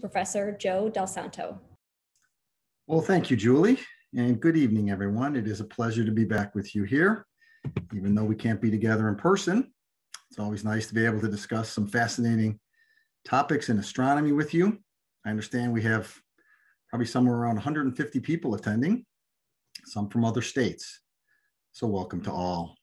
Professor Joe DalSanto. Well, thank you, Julie, and good evening, everyone. It is a pleasure to be back with you here. Even though we can't be together in person, it's always nice to be able to discuss some fascinating topics in astronomy with you. I understand we have probably somewhere around 150 people attending, some from other states. So welcome to all.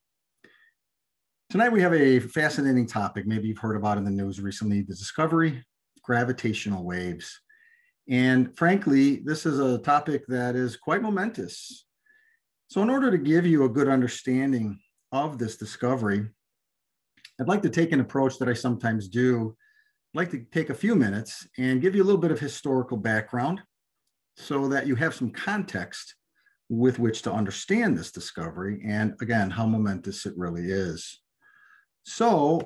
Tonight we have a fascinating topic, maybe you've heard about in the news recently, the discovery gravitational waves. And frankly, this is a topic that is quite momentous. So in order to give you a good understanding of this discovery, I'd like to take an approach that I sometimes do. I'd like to take a few minutes and give you a little bit of historical background so that you have some context with which to understand this discovery and again, how momentous it really is. So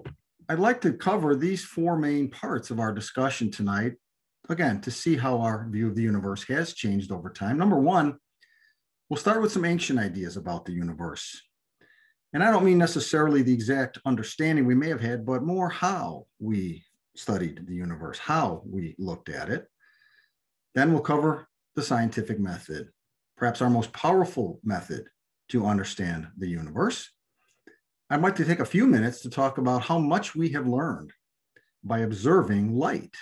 I'd like to cover these four main parts of our discussion tonight, again, to see how our view of the universe has changed over time. Number one, we'll start with some ancient ideas about the universe. And I don't mean necessarily the exact understanding we may have had, but more how we studied the universe, how we looked at it. Then we'll cover the scientific method, perhaps our most powerful method to understand the universe. I'd like to take a few minutes to talk about how much we have learned by observing light.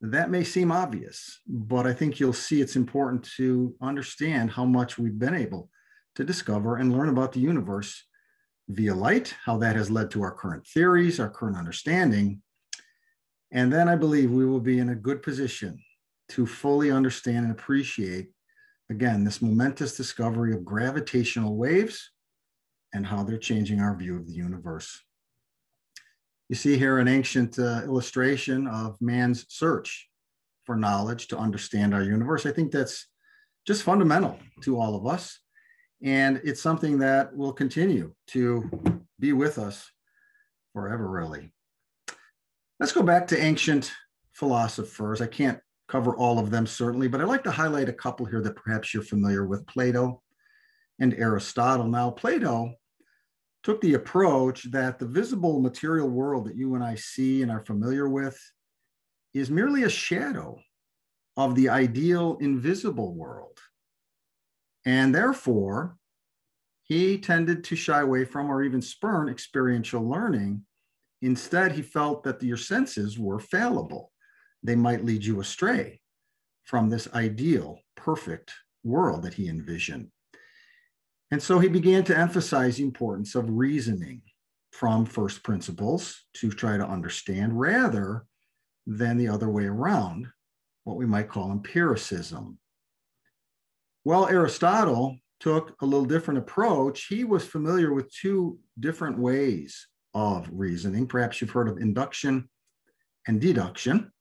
That may seem obvious, but I think you'll see it's important to understand how much we've been able to discover and learn about the universe via light, how that has led to our current theories, our current understanding. And then I believe we will be in a good position to fully understand and appreciate, again, this momentous discovery of gravitational waves and how they're changing our view of the universe. You see here an ancient uh, illustration of man's search for knowledge to understand our universe. I think that's just fundamental to all of us. And it's something that will continue to be with us forever, really. Let's go back to ancient philosophers. I can't cover all of them, certainly, but I'd like to highlight a couple here that perhaps you're familiar with Plato and Aristotle. Now, Plato took the approach that the visible material world that you and I see and are familiar with is merely a shadow of the ideal invisible world. And therefore, he tended to shy away from or even spurn experiential learning. Instead, he felt that your senses were fallible. They might lead you astray from this ideal, perfect world that he envisioned. And so he began to emphasize the importance of reasoning from first principles to try to understand rather than the other way around, what we might call empiricism. Well, Aristotle took a little different approach. He was familiar with two different ways of reasoning. Perhaps you've heard of induction and deduction.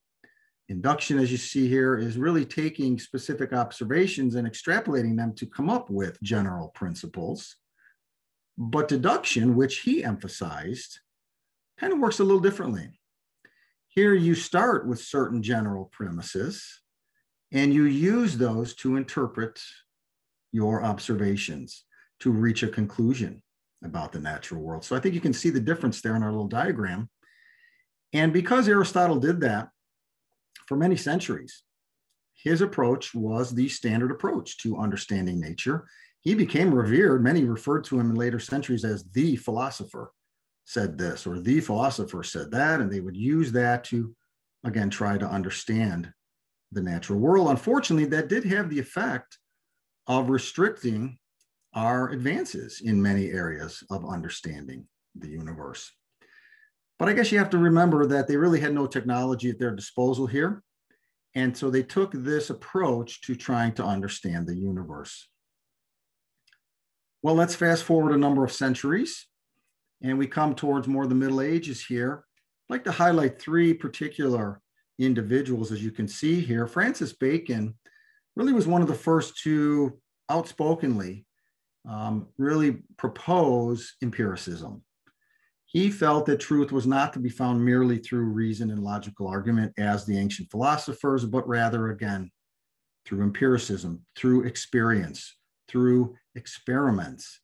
Induction, as you see here, is really taking specific observations and extrapolating them to come up with general principles. But deduction, which he emphasized, kind of works a little differently. Here you start with certain general premises and you use those to interpret your observations to reach a conclusion about the natural world. So I think you can see the difference there in our little diagram. And because Aristotle did that, for many centuries. His approach was the standard approach to understanding nature. He became revered. Many referred to him in later centuries as the philosopher said this or the philosopher said that, and they would use that to, again, try to understand the natural world. Unfortunately, that did have the effect of restricting our advances in many areas of understanding the universe. But I guess you have to remember that they really had no technology at their disposal here. And so they took this approach to trying to understand the universe. Well, let's fast forward a number of centuries and we come towards more of the Middle Ages here. I'd like to highlight three particular individuals, as you can see here. Francis Bacon really was one of the first to outspokenly um, really propose empiricism. He felt that truth was not to be found merely through reason and logical argument as the ancient philosophers, but rather, again, through empiricism, through experience, through experiments.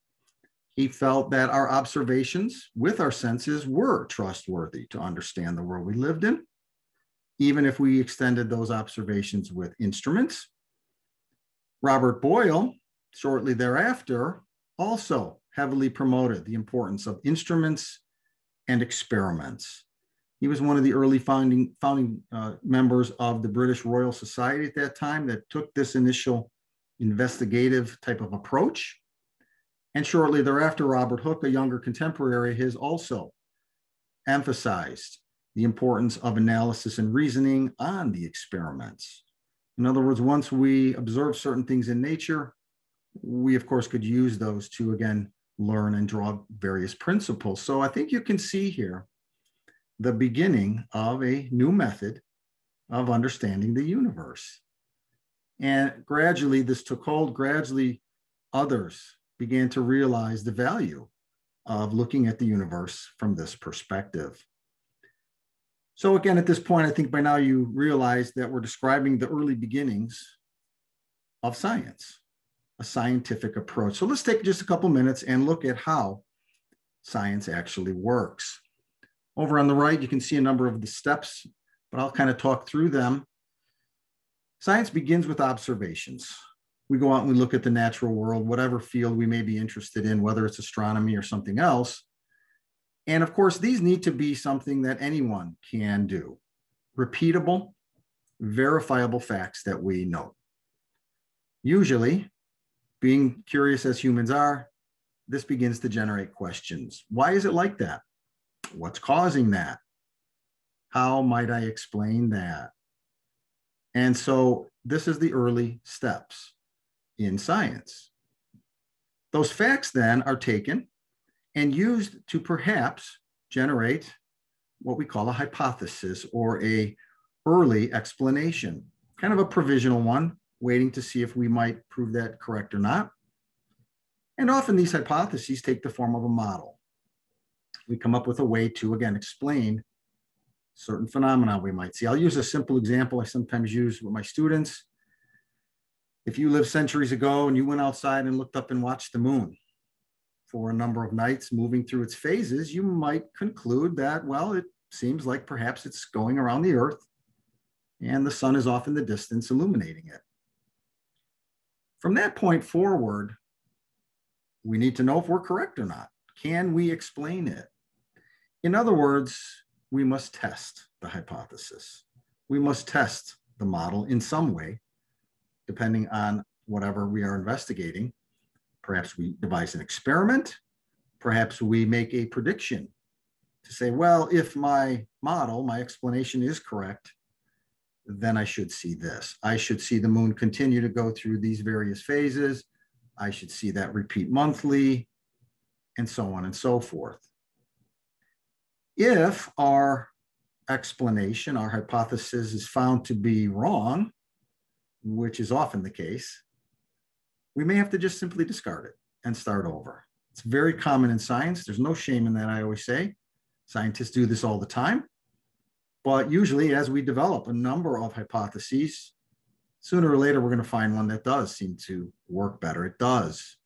He felt that our observations with our senses were trustworthy to understand the world we lived in. even if we extended those observations with instruments. Robert Boyle, shortly thereafter, also heavily promoted the importance of instruments and experiments. He was one of the early founding, founding uh, members of the British Royal Society at that time that took this initial investigative type of approach. And shortly thereafter, Robert Hooke, a younger contemporary, has also emphasized the importance of analysis and reasoning on the experiments. In other words, once we observe certain things in nature, we of course could use those to again learn and draw various principles. So I think you can see here the beginning of a new method of understanding the universe. And gradually this took hold, gradually others began to realize the value of looking at the universe from this perspective. So again, at this point, I think by now you realize that we're describing the early beginnings of science, a scientific approach. So let's take just a couple minutes and look at how science actually works. Over on the right, you can see a number of the steps, but I'll kind of talk through them. Science begins with observations. We go out and we look at the natural world, whatever field we may be interested in, whether it's astronomy or something else. And of course, these need to be something that anyone can do. Repeatable, verifiable facts that we know. Usually, being curious as humans are, this begins to generate questions. Why is it like that? What's causing that? How might I explain that? And so this is the early steps in science. Those facts then are taken and used to perhaps generate what we call a hypothesis or a early explanation, kind of a provisional one, waiting to see if we might prove that correct or not. And often these hypotheses take the form of a model. We come up with a way to, again, explain certain phenomena we might see. I'll use a simple example I sometimes use with my students. If you lived centuries ago and you went outside and looked up and watched the moon, for a number of nights moving through its phases, you might conclude that, well, it seems like perhaps it's going around the earth and the sun is off in the distance illuminating it. From that point forward, we need to know if we're correct or not. Can we explain it? In other words, we must test the hypothesis. We must test the model in some way, depending on whatever we are investigating. Perhaps we devise an experiment. Perhaps we make a prediction to say, well, if my model, my explanation is correct, then I should see this. I should see the moon continue to go through these various phases. I should see that repeat monthly, and so on and so forth. If our explanation, our hypothesis is found to be wrong, which is often the case, we may have to just simply discard it and start over. It's very common in science. There's no shame in that, I always say. Scientists do this all the time. But usually, as we develop a number of hypotheses, sooner or later, we're going to find one that does seem to work better. It does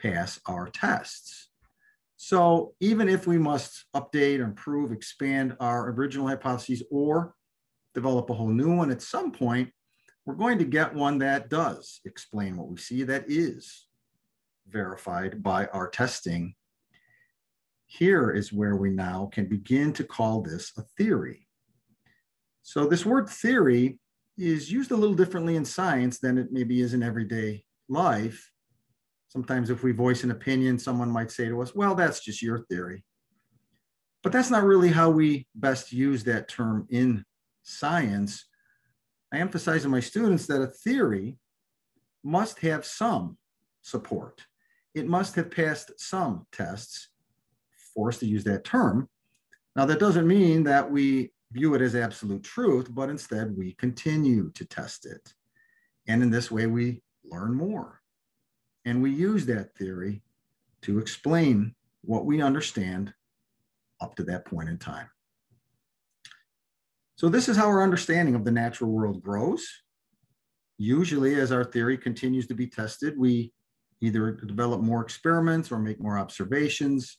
pass our tests. So even if we must update, improve, expand our original hypotheses or develop a whole new one at some point, we're going to get one that does explain what we see, that is verified by our testing. Here is where we now can begin to call this a theory. So this word theory is used a little differently in science than it maybe is in everyday life. Sometimes if we voice an opinion, someone might say to us, well, that's just your theory. But that's not really how we best use that term in science. I emphasize to my students that a theory must have some support. It must have passed some tests, for us to use that term. Now, that doesn't mean that we view it as absolute truth, but instead we continue to test it. And in this way, we learn more. And we use that theory to explain what we understand up to that point in time. So this is how our understanding of the natural world grows. Usually as our theory continues to be tested, we either develop more experiments or make more observations.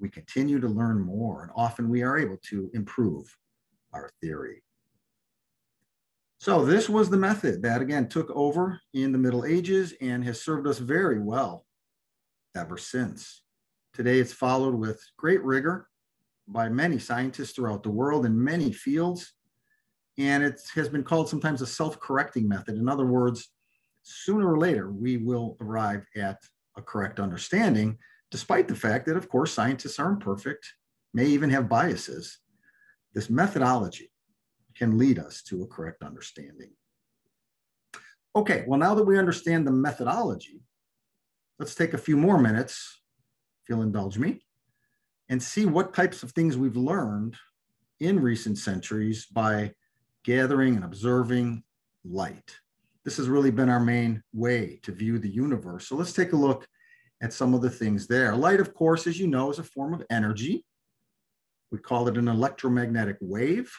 We continue to learn more and often we are able to improve our theory. So this was the method that again took over in the Middle Ages and has served us very well ever since. Today it's followed with great rigor by many scientists throughout the world in many fields. And it has been called sometimes a self-correcting method. In other words, sooner or later, we will arrive at a correct understanding, despite the fact that, of course, scientists aren't perfect, may even have biases. This methodology can lead us to a correct understanding. Okay, well, now that we understand the methodology, let's take a few more minutes, if you'll indulge me, and see what types of things we've learned in recent centuries by gathering and observing light. This has really been our main way to view the universe. So let's take a look at some of the things there. Light, of course, as you know, is a form of energy. We call it an electromagnetic wave.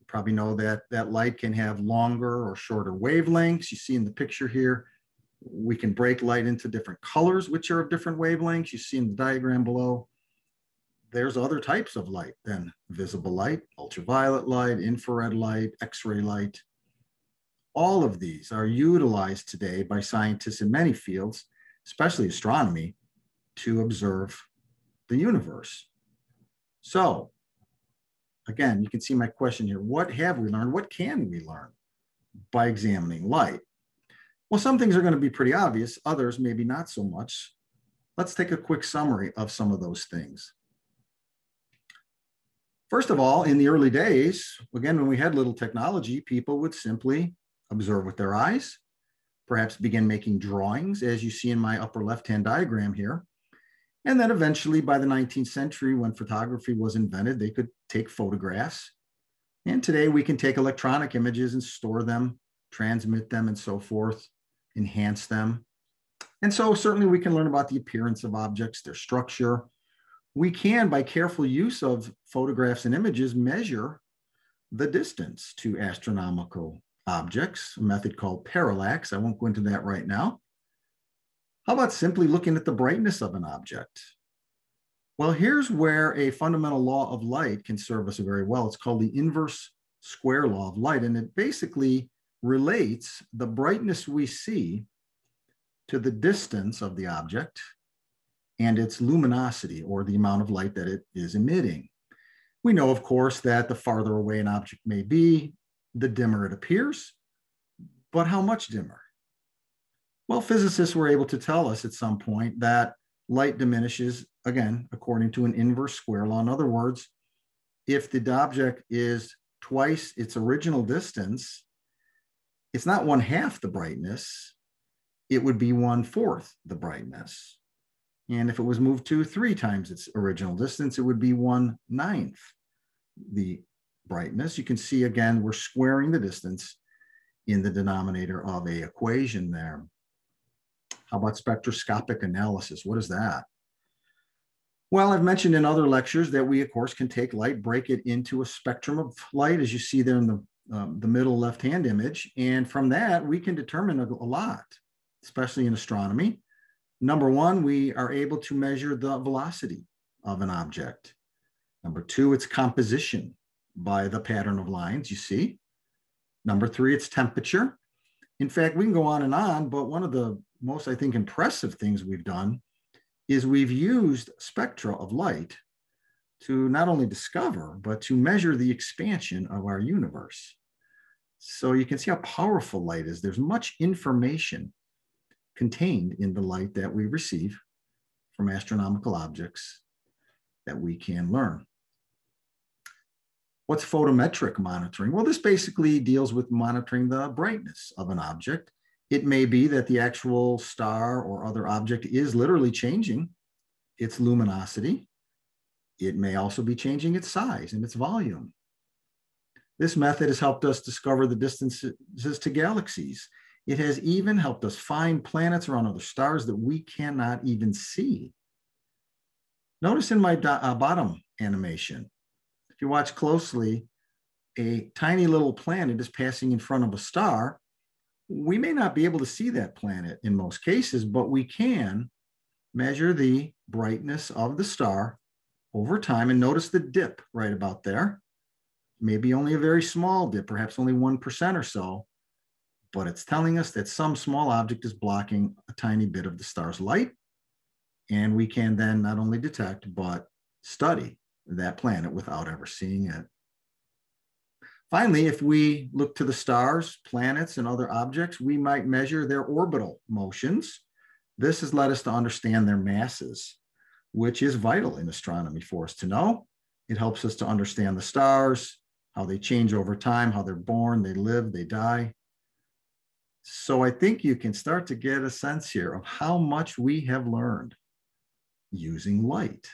You probably know that that light can have longer or shorter wavelengths. You see in the picture here, we can break light into different colors, which are of different wavelengths. You see in the diagram below, there's other types of light than visible light, ultraviolet light, infrared light, X-ray light. All of these are utilized today by scientists in many fields, especially astronomy, to observe the universe. So again, you can see my question here. What have we learned? What can we learn by examining light? Well, some things are going to be pretty obvious, others maybe not so much. Let's take a quick summary of some of those things. First of all, in the early days, again, when we had little technology, people would simply observe with their eyes, perhaps begin making drawings, as you see in my upper left-hand diagram here. And then eventually by the 19th century, when photography was invented, they could take photographs. And today we can take electronic images and store them, transmit them and so forth, enhance them. And so certainly we can learn about the appearance of objects, their structure, we can, by careful use of photographs and images, measure the distance to astronomical objects, a method called parallax. I won't go into that right now. How about simply looking at the brightness of an object? Well, here's where a fundamental law of light can serve us very well. It's called the inverse square law of light, and it basically relates the brightness we see to the distance of the object and its luminosity or the amount of light that it is emitting. We know, of course, that the farther away an object may be, the dimmer it appears, but how much dimmer? Well, physicists were able to tell us at some point that light diminishes, again, according to an inverse square law. In other words, if the object is twice its original distance, it's not one half the brightness, it would be one fourth the brightness. And if it was moved to three times its original distance, it would be one ninth the brightness. You can see again, we're squaring the distance in the denominator of a equation there. How about spectroscopic analysis? What is that? Well, I've mentioned in other lectures that we, of course, can take light, break it into a spectrum of light, as you see there in the, um, the middle left-hand image. And from that, we can determine a, a lot, especially in astronomy. Number one, we are able to measure the velocity of an object. Number two, its composition by the pattern of lines you see. Number three, its temperature. In fact, we can go on and on, but one of the most, I think, impressive things we've done is we've used spectra of light to not only discover, but to measure the expansion of our universe. So you can see how powerful light is. There's much information contained in the light that we receive from astronomical objects that we can learn. What's photometric monitoring? Well, this basically deals with monitoring the brightness of an object. It may be that the actual star or other object is literally changing its luminosity. It may also be changing its size and its volume. This method has helped us discover the distances to galaxies it has even helped us find planets around other stars that we cannot even see. Notice in my uh, bottom animation, you watch closely, a tiny little planet is passing in front of a star. We may not be able to see that planet in most cases, but we can measure the brightness of the star over time and notice the dip right about there. maybe only a very small dip, perhaps only 1% or so, but it's telling us that some small object is blocking a tiny bit of the star's light. And we can then not only detect, but study that planet without ever seeing it. Finally, if we look to the stars, planets, and other objects, we might measure their orbital motions. This has led us to understand their masses, which is vital in astronomy for us to know. It helps us to understand the stars, how they change over time, how they're born, they live, they die. So I think you can start to get a sense here of how much we have learned using light.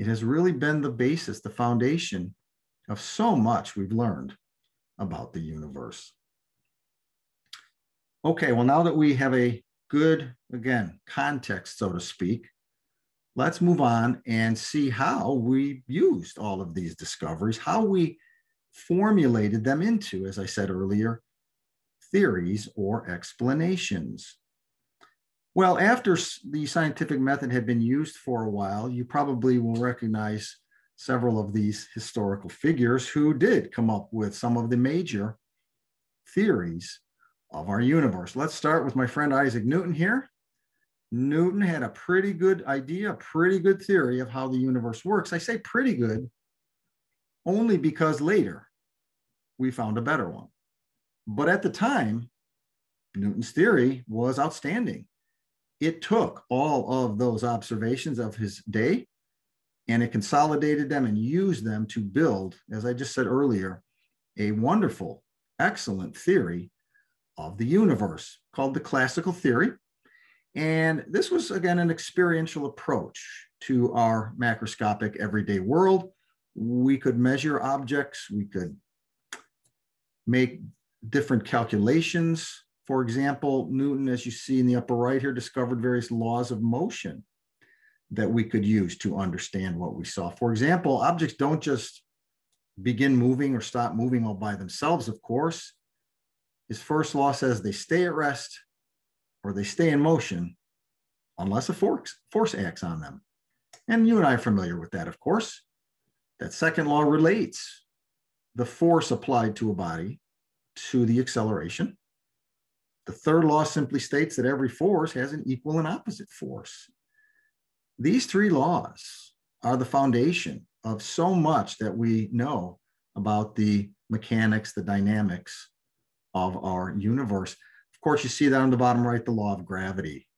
It has really been the basis, the foundation of so much we've learned about the universe. Okay, well, now that we have a good, again, context, so to speak, let's move on and see how we used all of these discoveries, how we formulated them into, as I said earlier, theories or explanations. Well, after the scientific method had been used for a while, you probably will recognize several of these historical figures who did come up with some of the major theories of our universe. Let's start with my friend Isaac Newton here. Newton had a pretty good idea, a pretty good theory of how the universe works. I say pretty good only because later we found a better one. But at the time, Newton's theory was outstanding. It took all of those observations of his day and it consolidated them and used them to build, as I just said earlier, a wonderful, excellent theory of the universe called the classical theory. And this was, again, an experiential approach to our macroscopic everyday world. We could measure objects, we could make different calculations. For example, Newton, as you see in the upper right here, discovered various laws of motion that we could use to understand what we saw. For example, objects don't just begin moving or stop moving all by themselves, of course. His first law says they stay at rest or they stay in motion unless a force, force acts on them. And you and I are familiar with that, of course. That second law relates the force applied to a body to the acceleration. The third law simply states that every force has an equal and opposite force. These three laws are the foundation of so much that we know about the mechanics, the dynamics of our universe. Of course, you see that on the bottom right, the law of gravity,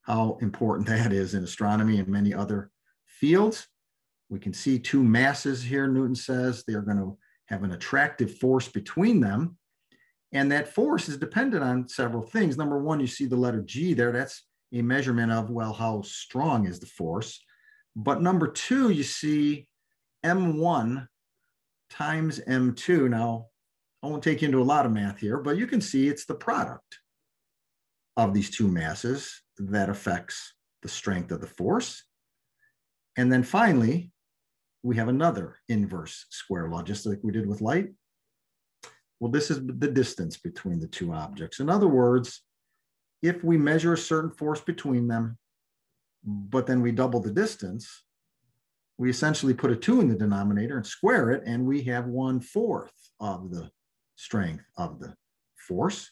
how important that is in astronomy and many other fields. We can see two masses here, Newton says. They're going to have an attractive force between them. And that force is dependent on several things. Number one, you see the letter G there. That's a measurement of, well, how strong is the force. But number two, you see M1 times M2. Now, I won't take you into a lot of math here, but you can see it's the product of these two masses that affects the strength of the force. And then finally, we have another inverse square law, just like we did with light. Well, this is the distance between the two objects. In other words, if we measure a certain force between them, but then we double the distance, we essentially put a two in the denominator and square it, and we have one fourth of the strength of the force.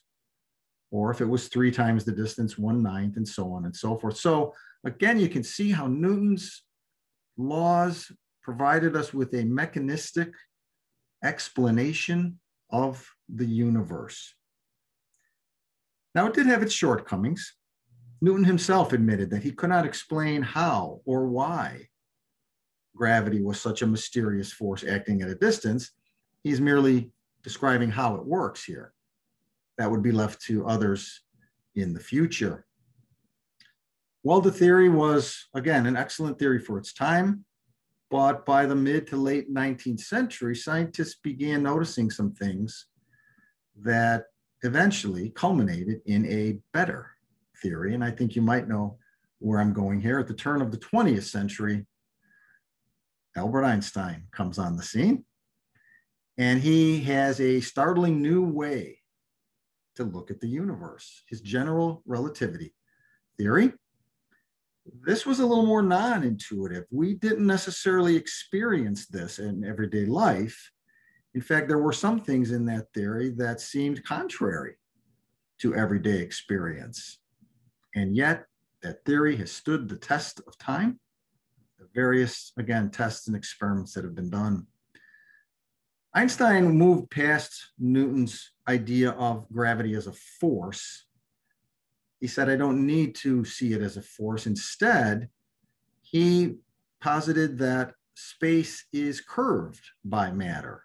Or if it was three times the distance, one ninth, and so on and so forth. So again, you can see how Newton's laws provided us with a mechanistic explanation of the universe. Now, it did have its shortcomings. Newton himself admitted that he could not explain how or why gravity was such a mysterious force acting at a distance. He's merely describing how it works here. That would be left to others in the future. Well, the theory was, again, an excellent theory for its time, but by the mid to late 19th century, scientists began noticing some things that eventually culminated in a better theory. And I think you might know where I'm going here. At the turn of the 20th century, Albert Einstein comes on the scene, and he has a startling new way to look at the universe, his general relativity theory. This was a little more non intuitive. We didn't necessarily experience this in everyday life. In fact, there were some things in that theory that seemed contrary to everyday experience. And yet, that theory has stood the test of time, the various, again, tests and experiments that have been done. Einstein moved past Newton's idea of gravity as a force. He said, I don't need to see it as a force. Instead, he posited that space is curved by matter.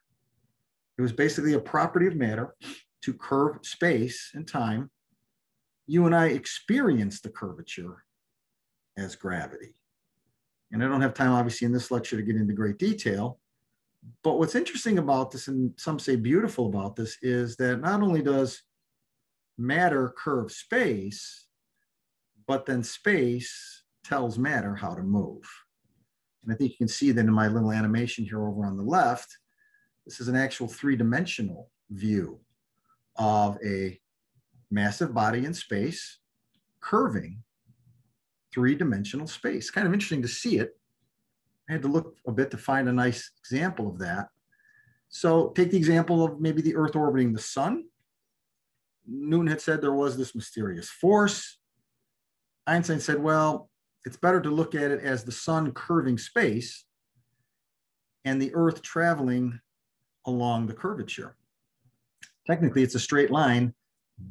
It was basically a property of matter to curve space and time. You and I experience the curvature as gravity. And I don't have time, obviously, in this lecture to get into great detail. But what's interesting about this, and some say beautiful about this, is that not only does matter curve space, but then space tells matter how to move. And I think you can see that in my little animation here over on the left, this is an actual three-dimensional view of a massive body in space curving three-dimensional space. Kind of interesting to see it. I had to look a bit to find a nice example of that. So take the example of maybe the Earth orbiting the sun. Newton had said there was this mysterious force. Einstein said, well, it's better to look at it as the sun curving space and the earth traveling along the curvature. Technically, it's a straight line,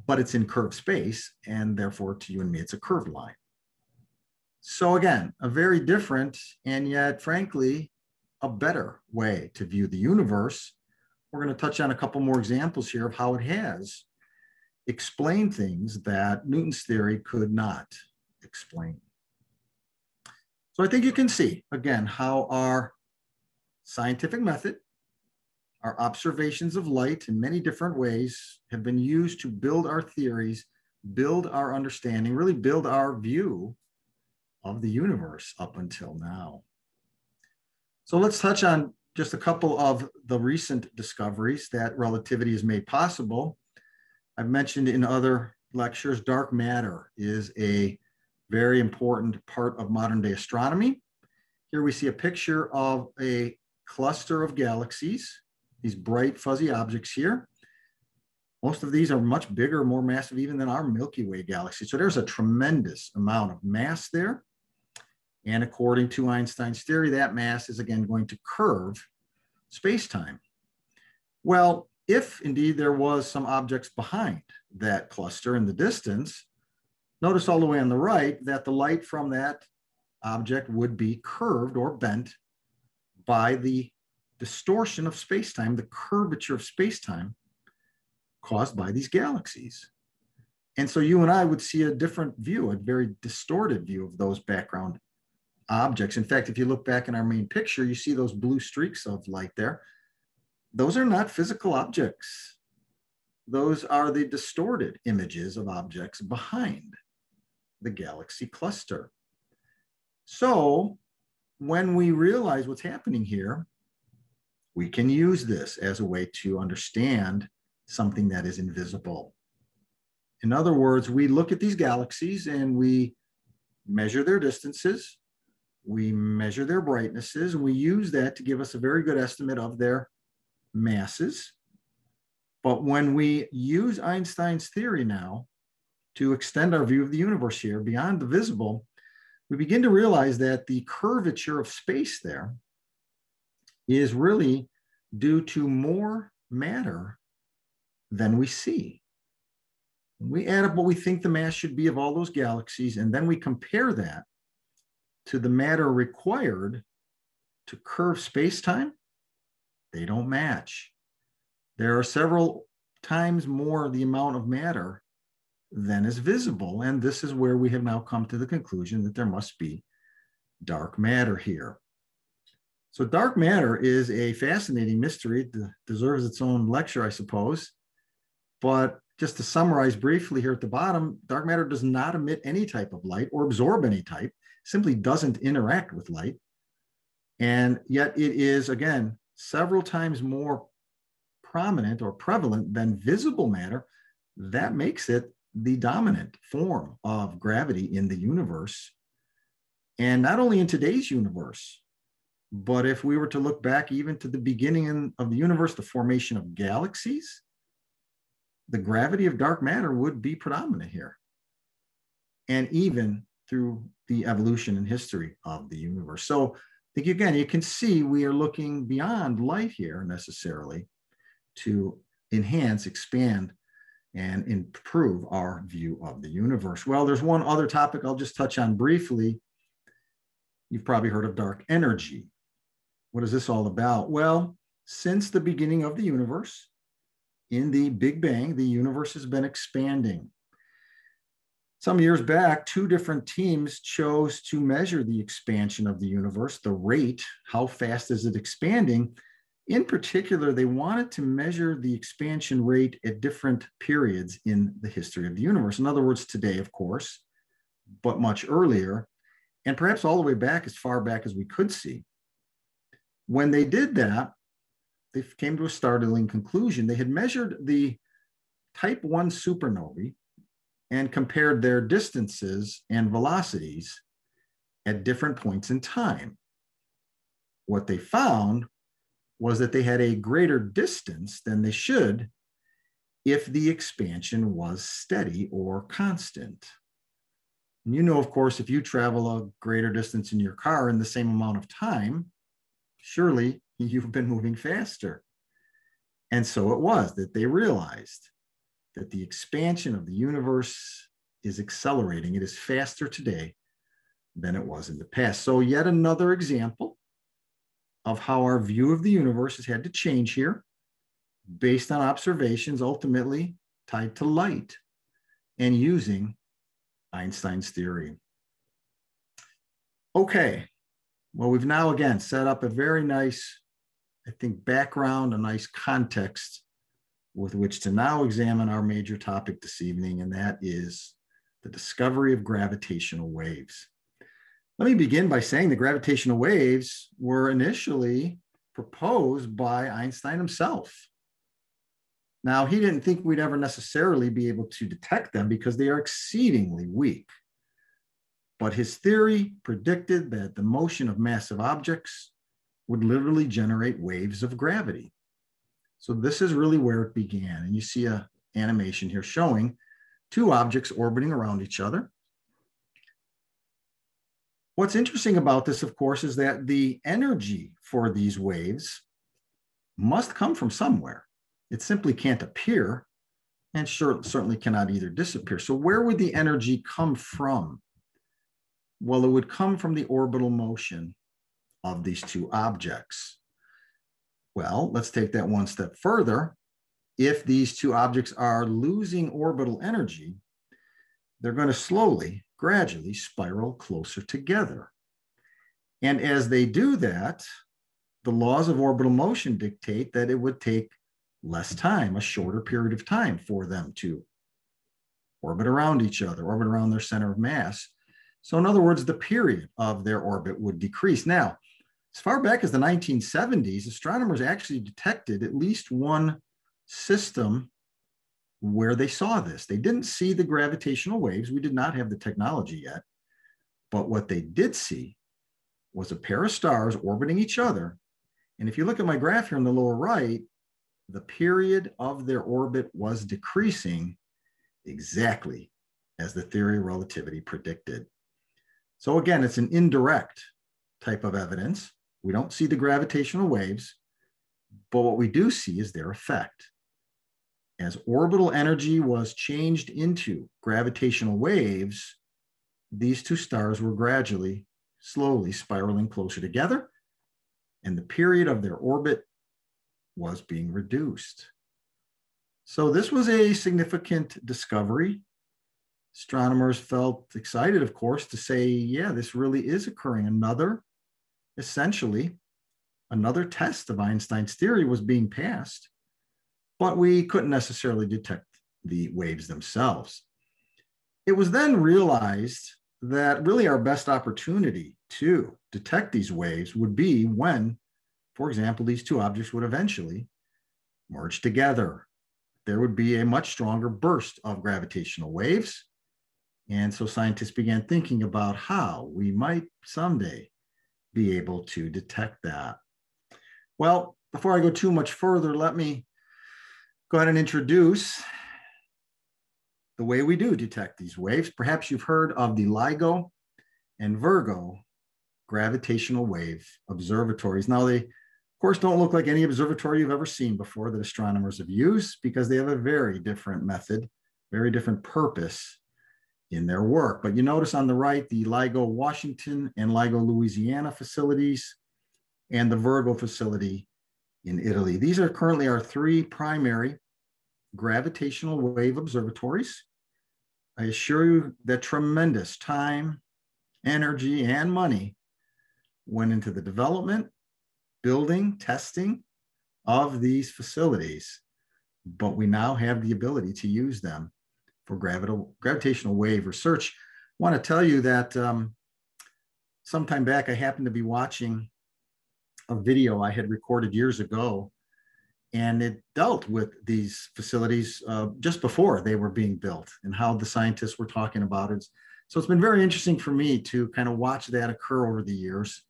but it's in curved space, and therefore to you and me, it's a curved line. So again, a very different and yet, frankly, a better way to view the universe. We're going to touch on a couple more examples here of how it has explained things that Newton's theory could not explain. So I think you can see, again, how our scientific method, our observations of light in many different ways have been used to build our theories, build our understanding, really build our view of the universe up until now. So let's touch on just a couple of the recent discoveries that relativity has made possible. I've mentioned in other lectures, dark matter is a very important part of modern day astronomy. Here we see a picture of a cluster of galaxies, these bright fuzzy objects here. Most of these are much bigger, more massive even than our Milky Way galaxy. So there's a tremendous amount of mass there. And according to Einstein's theory, that mass is again going to curve space-time. Well, if indeed there was some objects behind that cluster in the distance, Notice all the way on the right that the light from that object would be curved or bent by the distortion of spacetime, the curvature of spacetime caused by these galaxies. And so you and I would see a different view, a very distorted view of those background objects. In fact, if you look back in our main picture, you see those blue streaks of light there. Those are not physical objects. Those are the distorted images of objects behind the galaxy cluster. So when we realize what's happening here, we can use this as a way to understand something that is invisible. In other words, we look at these galaxies and we measure their distances, we measure their brightnesses, and we use that to give us a very good estimate of their masses. But when we use Einstein's theory now to extend our view of the universe here beyond the visible, we begin to realize that the curvature of space there is really due to more matter than we see. We add up what we think the mass should be of all those galaxies, and then we compare that to the matter required to curve space-time. They don't match. There are several times more the amount of matter than is visible. And this is where we have now come to the conclusion that there must be dark matter here. So dark matter is a fascinating mystery. It deserves its own lecture, I suppose. But just to summarize briefly here at the bottom, dark matter does not emit any type of light or absorb any type, simply doesn't interact with light. And yet it is, again, several times more prominent or prevalent than visible matter. That makes it the dominant form of gravity in the universe. And not only in today's universe, But if we were to look back even to the beginning of the universe, the formation of galaxies, the gravity of dark matter would be predominant here. And even through the evolution and history of the universe. So think again, you can see we are looking beyond light here necessarily to enhance, expand, and improve our view of the universe. Well, there's one other topic I'll just touch on briefly. You've probably heard of dark energy. What is this all about? Well, since the beginning of the universe, in the Big Bang, the universe has been expanding. Some years back, two different teams chose to measure the expansion of the universe, the rate, how fast is it expanding? In particular, they wanted to measure the expansion rate at different periods in the history of the universe. In other words, today, of course, but much earlier, and perhaps all the way back as far back as we could see. When they did that, they came to a startling conclusion. They had measured the type 1 supernovae and compared their distances and velocities at different points in time. What they found was that they had a greater distance than they should if the expansion was steady or constant. And you know, of course, if you travel a greater distance in your car in the same amount of time, surely you've been moving faster. And so it was that they realized that the expansion of the universe is accelerating. It is faster today than it was in the past. So, yet another example of how our view of the universe has had to change here based on observations ultimately tied to light and using Einstein's theory. Okay, well, we've now again set up a very nice, I think, background, a nice context with which to now examine our major topic this evening, and that is the discovery of gravitational waves. Let me begin by saying the gravitational waves were initially proposed by Einstein himself. Now, he didn't think we'd ever necessarily be able to detect them because they are exceedingly weak. But his theory predicted that the motion of massive objects would literally generate waves of gravity. So this is really where it began. And you see a animation here showing two objects orbiting around each other. What's interesting about this, of course, is that the energy for these waves must come from somewhere. It simply can't appear and sure, certainly cannot either disappear. So where would the energy come from? Well, it would come from the orbital motion of these two objects. Well, let's take that one step further. If these two objects are losing orbital energy, they're going to slowly, gradually spiral closer together. And as they do that, the laws of orbital motion dictate that it would take less time, a shorter period of time for them to orbit around each other, orbit around their center of mass. So, in other words, the period of their orbit would decrease. Now, as far back as the 1970s, astronomers actually detected at least one system where they saw this. They didn't see the gravitational waves. We did not have the technology yet. But what they did see was a pair of stars orbiting each other. And if you look at my graph here in the lower right, the period of their orbit was decreasing exactly as the theory of relativity predicted. So again, it's an indirect type of evidence. We don't see the gravitational waves, but what we do see is their effect. As orbital energy was changed into gravitational waves, these two stars were gradually, slowly spiraling closer together, and the period of their orbit was being reduced. So, this was a significant discovery. Astronomers felt excited, of course, to say, yeah, this really is occurring. Another essentially another test of Einstein's theory was being passed, but we couldn't necessarily detect the waves themselves. It was then realized that really our best opportunity to detect these waves would be when, for example, these two objects would eventually merge together. There would be a much stronger burst of gravitational waves. And so scientists began thinking about how we might someday be able to detect that. Well, before I go too much further, let me go ahead and introduce the way we do detect these waves. Perhaps you've heard of the LIGO and Virgo gravitational wave observatories. Now, they, of course, don't look like any observatory you've ever seen before that astronomers have used because they have a very different method, very different purpose in their work. But you notice on the right, the LIGO Washington and LIGO Louisiana facilities and the Virgo facility in Italy. These are currently our three primary gravitational wave observatories. I assure you that tremendous time, energy, and money went into the development, building, testing of these facilities, but we now have the ability to use them for gravitational wave research. I want to tell you that um, sometime back, I happened to be watching a video I had recorded years ago, and it dealt with these facilities uh, just before they were being built and how the scientists were talking about it. So it's been very interesting for me to kind of watch that occur over the years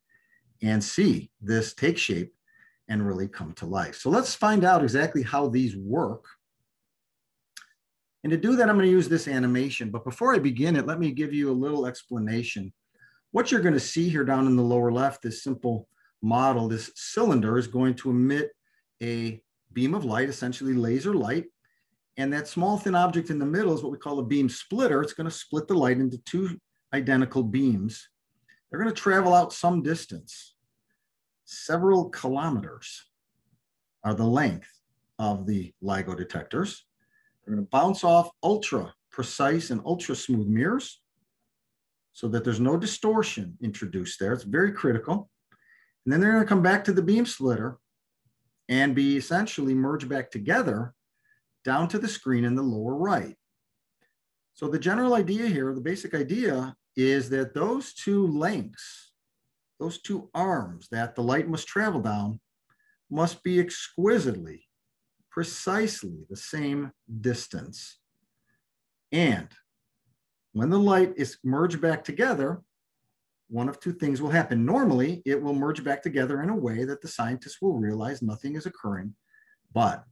and see this take shape and really come to life. So let's find out exactly how these work. And to do that, I'm going to use this animation. But before I begin it, let me give you a little explanation. What you're going to see here down in the lower left, this simple model, this cylinder is going to emit a beam of light, essentially laser light. And that small thin object in the middle is what we call a beam splitter. It's going to split the light into two identical beams. They're going to travel out some distance. Several kilometers are the length of the LIGO detectors. They're going to bounce off ultra precise and ultra smooth mirrors so that there's no distortion introduced there. It's very critical. And then they're going to come back to the beam splitter and be essentially merged back together down to the screen in the lower right. So the general idea here, the basic idea is that those two lengths, those two arms that the light must travel down must be exquisitely, precisely the same distance. And when the light is merged back together, one of two things will happen. Normally, it will merge back together in a way that the scientists will realize nothing is occurring. But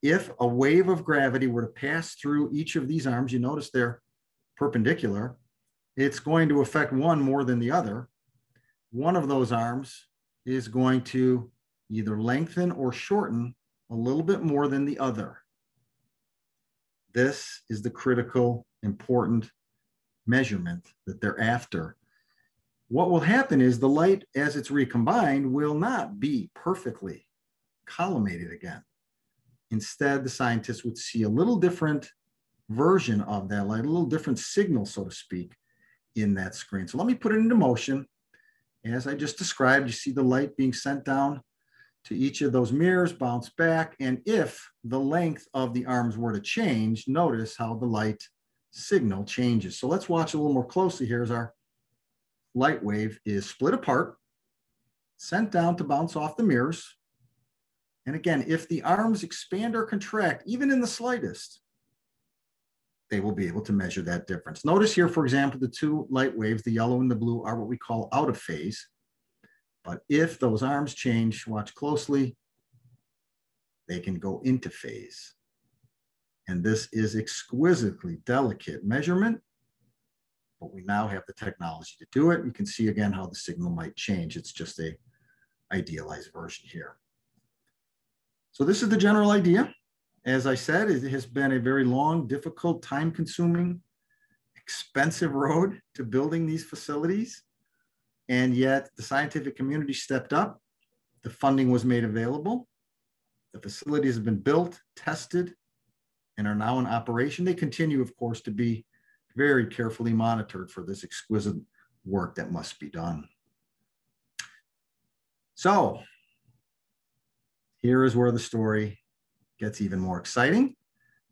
if a wave of gravity were to pass through each of these arms, you notice they're perpendicular, it's going to affect one more than the other. One of those arms is going to either lengthen or shorten a little bit more than the other. This is the critical, important measurement that they're after what will happen is the light, as it's recombined, will not be perfectly collimated again. Instead, the scientists would see a little different version of that light, a little different signal, so to speak, in that screen. So let me put it into motion. As I just described, you see the light being sent down to each of those mirrors, bounce back. And if the length of the arms were to change, notice how the light signal changes. So let's watch a little more closely here as our light wave is split apart, sent down to bounce off the mirrors. And again, if the arms expand or contract, even in the slightest, they will be able to measure that difference. Notice here, for example, the two light waves, the yellow and the blue, are what we call out of phase. But if those arms change, watch closely, they can go into phase. And this is exquisitely delicate measurement but we now have the technology to do it. You can see again how the signal might change. It's just a idealized version here. So this is the general idea. As I said, it has been a very long, difficult, time consuming, expensive road to building these facilities. And yet the scientific community stepped up. The funding was made available. The facilities have been built, tested, and are now in operation. They continue, of course, to be very carefully monitored for this exquisite work that must be done. So here is where the story gets even more exciting.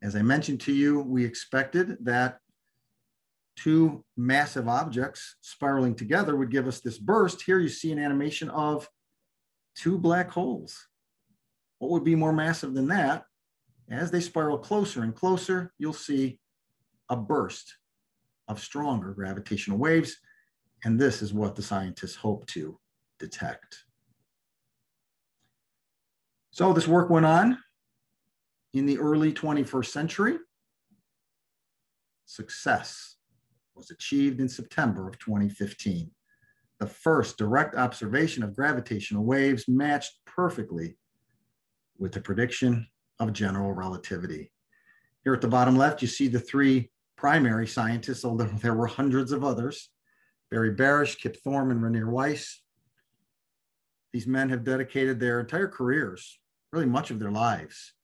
As I mentioned to you, we expected that two massive objects spiraling together would give us this burst. Here you see an animation of two black holes. What would be more massive than that? As they spiral closer and closer, you'll see a burst of stronger gravitational waves. And this is what the scientists hope to detect. So this work went on in the early 21st century. Success was achieved in September of 2015. The first direct observation of gravitational waves matched perfectly with the prediction of general relativity. Here at the bottom left, you see the three primary scientists, although there were hundreds of others, Barry Barish, Kip Thorne, and Rainer Weiss. These men have dedicated their entire careers, really much of their lives,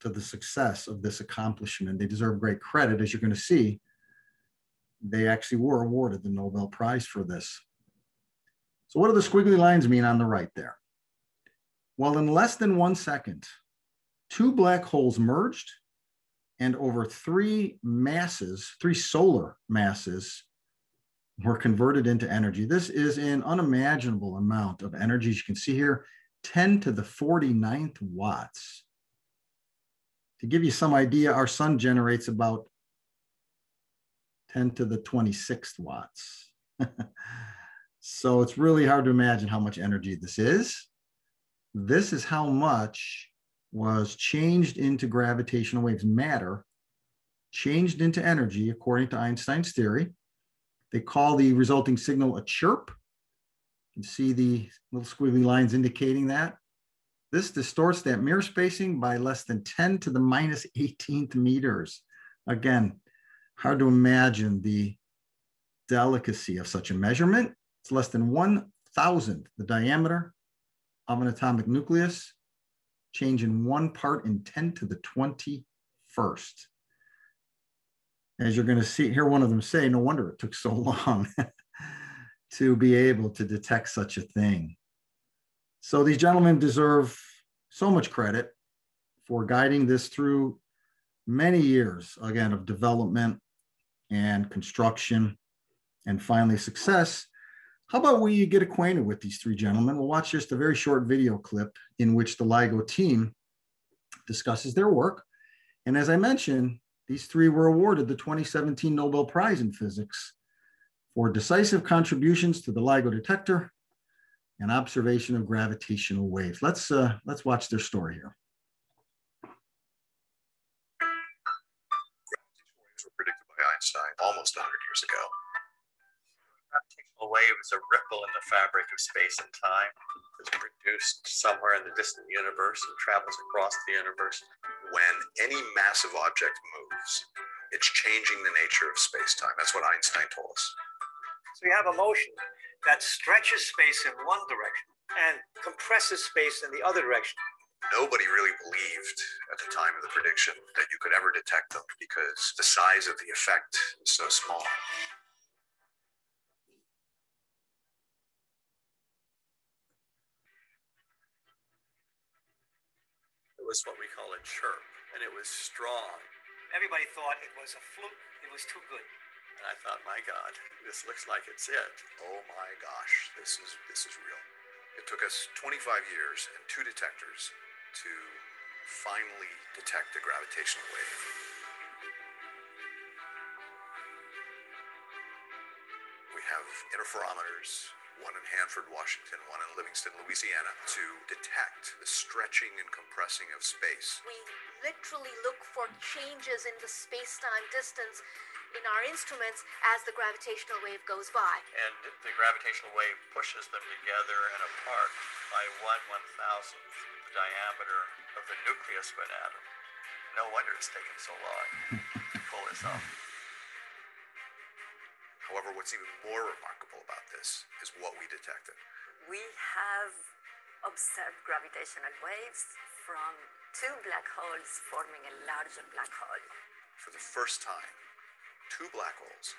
to the success of this accomplishment. They deserve great credit, as you're going to see. They actually were awarded the Nobel Prize for this. So what do the squiggly lines mean on the right there? Well, in less than one second, two black holes merged and over three masses, three solar masses were converted into energy. This is an unimaginable amount of energy. As you can see here, 10 to the 49th watts. To give you some idea, our sun generates about 10 to the 26th watts. so it's really hard to imagine how much energy this is. This is how much was changed into gravitational waves, matter changed into energy according to Einstein's theory. They call the resulting signal a chirp. You can see the little squiggly lines indicating that. This distorts that mirror spacing by less than 10 to the minus 18th meters. Again, hard to imagine the delicacy of such a measurement. It's less than one thousandth the diameter of an atomic nucleus change in one part in 10 to the 21st. As you're going to see, hear one of them say, no wonder it took so long to be able to detect such a thing. So these gentlemen deserve so much credit for guiding this through many years, again, of development and construction and finally success how about we get acquainted with these three gentlemen? We'll watch just a very short video clip in which the LIGO team discusses their work. And as I mentioned, these three were awarded the 2017 Nobel Prize in Physics for decisive contributions to the LIGO detector and observation of gravitational waves. Let's, uh, let's watch their story here. Einstein almost 100 years ago gravitational wave is a ripple in the fabric of space and time that's produced somewhere in the distant universe and travels across the universe. When any massive object moves, it's changing the nature of space time. That's what Einstein told us. So you have a motion that stretches space in one direction and compresses space in the other direction. Nobody really believed at the time of the prediction that you could ever detect them because the size of the effect is so small. It was what we call a chirp, and it was strong. Everybody thought it was a fluke. It was too good. And I thought, my God, this looks like it's it. Oh my gosh, this is this is real. It took us 25 years and two detectors to finally detect a gravitational wave. We have interferometers one in Hanford, Washington, one in Livingston, Louisiana, to detect the stretching and compressing of space. We literally look for changes in the space time distance in our instruments as the gravitational wave goes by. And the gravitational wave pushes them together and apart by one one thousandth the diameter of the nucleus of an atom. No wonder it's taken so long to pull this off. However, what's even more remarkable about this is what we detected. We have observed gravitational waves from two black holes forming a larger black hole. For the first time, two black holes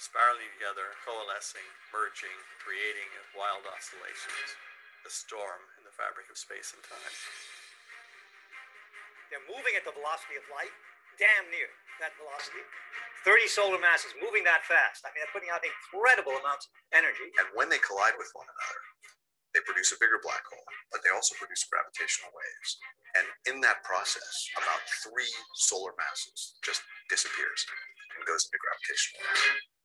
spiraling together, coalescing, merging, creating wild oscillations, a storm in the fabric of space and time. They're moving at the velocity of light, damn near that velocity. 30 solar masses moving that fast. I mean, they're putting out incredible amounts of energy. And when they collide with one another, they produce a bigger black hole, but they also produce gravitational waves. And in that process, about three solar masses just disappears and goes into gravitational waves.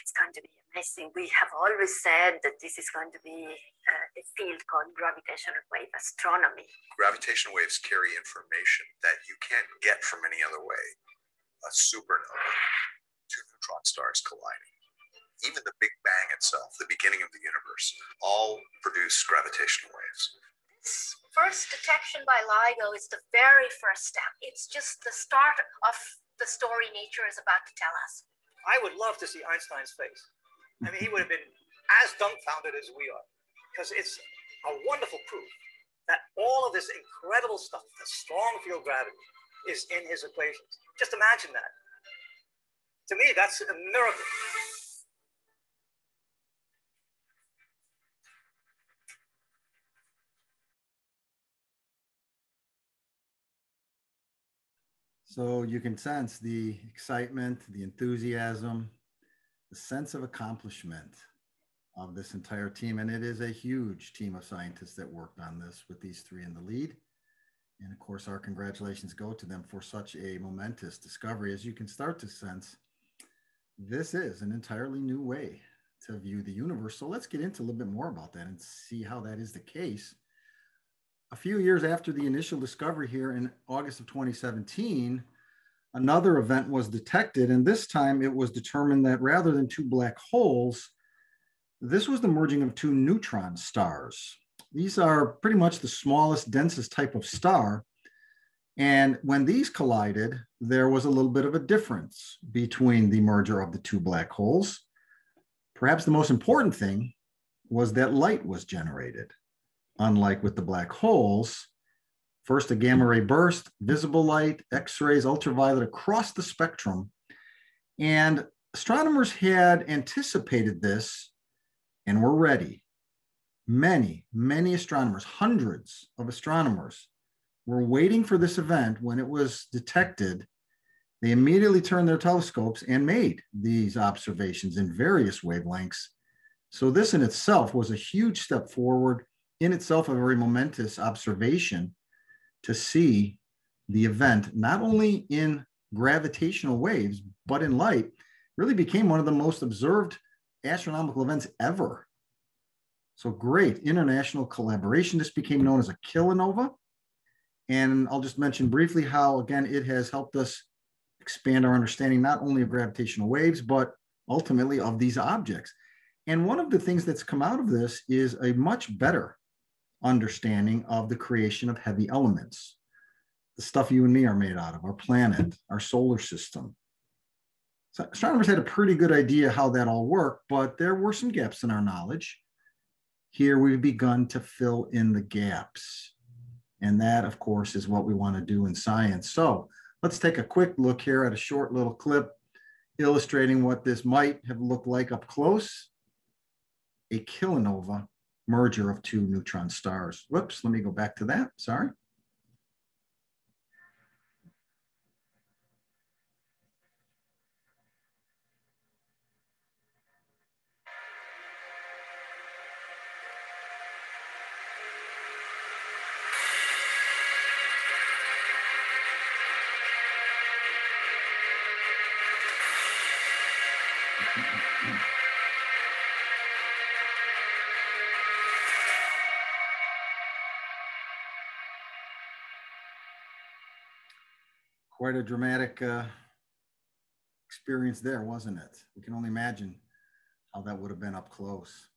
It's going to be amazing. We have always said that this is going to be uh, a field called gravitational wave astronomy. Gravitational waves carry information that you can't get from any other way. A supernova, two neutron stars colliding. Even the Big Bang itself, the beginning of the universe, all produce gravitational waves. This first detection by LIGO is the very first step. It's just the start of the story nature is about to tell us. I would love to see Einstein's face. I mean, he would have been as dumbfounded as we are, because it's a wonderful proof that all of this incredible stuff, the strong field gravity, is in his equations. Just imagine that. To me, that's a miracle. So you can sense the excitement, the enthusiasm, the sense of accomplishment of this entire team. And it is a huge team of scientists that worked on this with these three in the lead. And of course, our congratulations go to them for such a momentous discovery. As you can start to sense, this is an entirely new way to view the universe. So let's get into a little bit more about that and see how that is the case. A few years after the initial discovery here in August of 2017, another event was detected. And this time it was determined that rather than two black holes, this was the merging of two neutron stars. These are pretty much the smallest, densest type of star. And when these collided, there was a little bit of a difference between the merger of the two black holes. Perhaps the most important thing was that light was generated. Unlike with the black holes, first a gamma ray burst, visible light, X rays, ultraviolet across the spectrum. And astronomers had anticipated this and were ready. Many, many astronomers, hundreds of astronomers, were waiting for this event when it was detected. They immediately turned their telescopes and made these observations in various wavelengths. So, this in itself was a huge step forward, in itself, a very momentous observation to see the event, not only in gravitational waves, but in light, really became one of the most observed astronomical events ever. So great international collaboration. This became known as a kilonova. And I'll just mention briefly how, again, it has helped us expand our understanding not only of gravitational waves, but ultimately of these objects. And one of the things that's come out of this is a much better understanding of the creation of heavy elements, the stuff you and me are made out of, our planet, our solar system. So astronomers had a pretty good idea how that all worked, but there were some gaps in our knowledge. Here we've begun to fill in the gaps. And that, of course, is what we want to do in science. So let's take a quick look here at a short little clip illustrating what this might have looked like up close. A kilonova merger of two neutron stars. Whoops, let me go back to that, sorry. Quite a dramatic uh, experience there, wasn't it? We can only imagine how that would have been up close.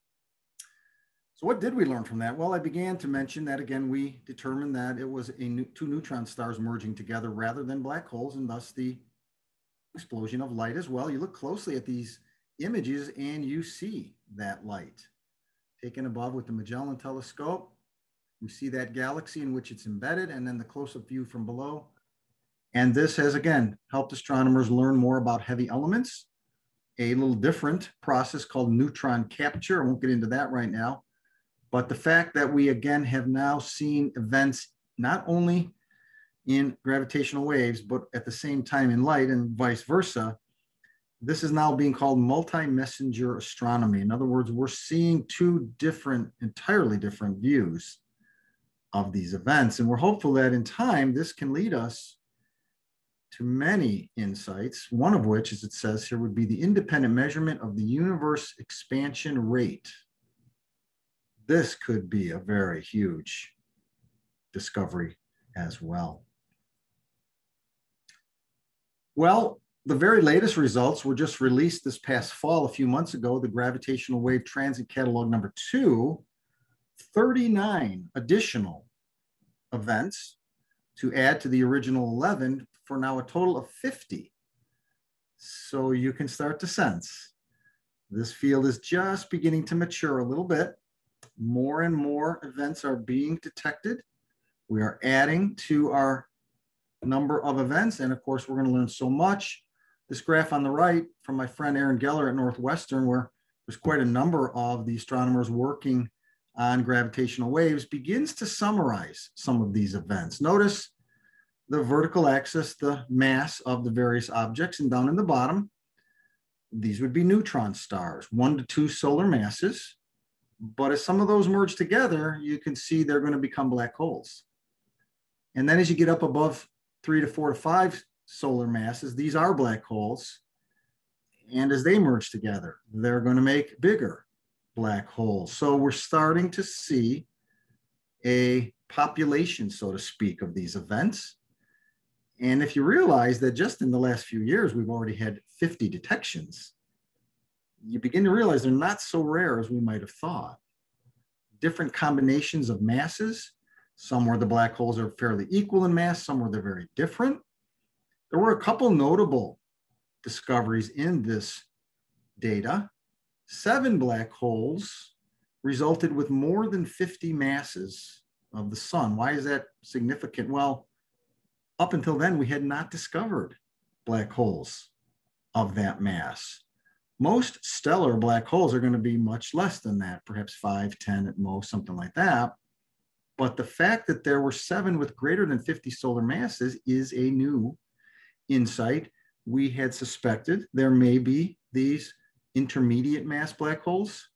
So what did we learn from that? Well, I began to mention that again, we determined that it was a new, two neutron stars merging together rather than black holes and thus the explosion of light as well. You look closely at these images and you see that light. Taken above with the Magellan telescope, we see that galaxy in which it's embedded and then the close-up view from below and this has, again, helped astronomers learn more about heavy elements, a little different process called neutron capture. I won't get into that right now. But the fact that we, again, have now seen events not only in gravitational waves, but at the same time in light and vice versa, this is now being called multi-messenger astronomy. In other words, we're seeing two different, entirely different views of these events. And we're hopeful that in time, this can lead us to many insights, one of which, as it says here, would be the independent measurement of the universe expansion rate. This could be a very huge discovery as well. Well, the very latest results were just released this past fall, a few months ago, the gravitational wave transient catalog number two, 39 additional events to add to the original 11 for now a total of 50. So you can start to sense this field is just beginning to mature a little bit. More and more events are being detected. We are adding to our number of events. And of course, we're going to learn so much. This graph on the right from my friend Aaron Geller at Northwestern, where there's quite a number of the astronomers working on gravitational waves, begins to summarize some of these events. Notice the vertical axis, the mass of the various objects, and down in the bottom, these would be neutron stars, one to two solar masses. But as some of those merge together, you can see they're going to become black holes. And then as you get up above three to four to five solar masses, these are black holes. And as they merge together, they're going to make bigger black holes. So we're starting to see a population, so to speak, of these events. And if you realize that just in the last few years, we've already had 50 detections, you begin to realize they're not so rare as we might have thought. Different combinations of masses, some where the black holes are fairly equal in mass, some where they're very different. There were a couple notable discoveries in this data. Seven black holes resulted with more than 50 masses of the sun. Why is that significant? Well, up until then, we had not discovered black holes of that mass. Most stellar black holes are going to be much less than that, perhaps 5, 10 at most, something like that. But the fact that there were seven with greater than 50 solar masses is a new insight. We had suspected there may be these intermediate mass black holes.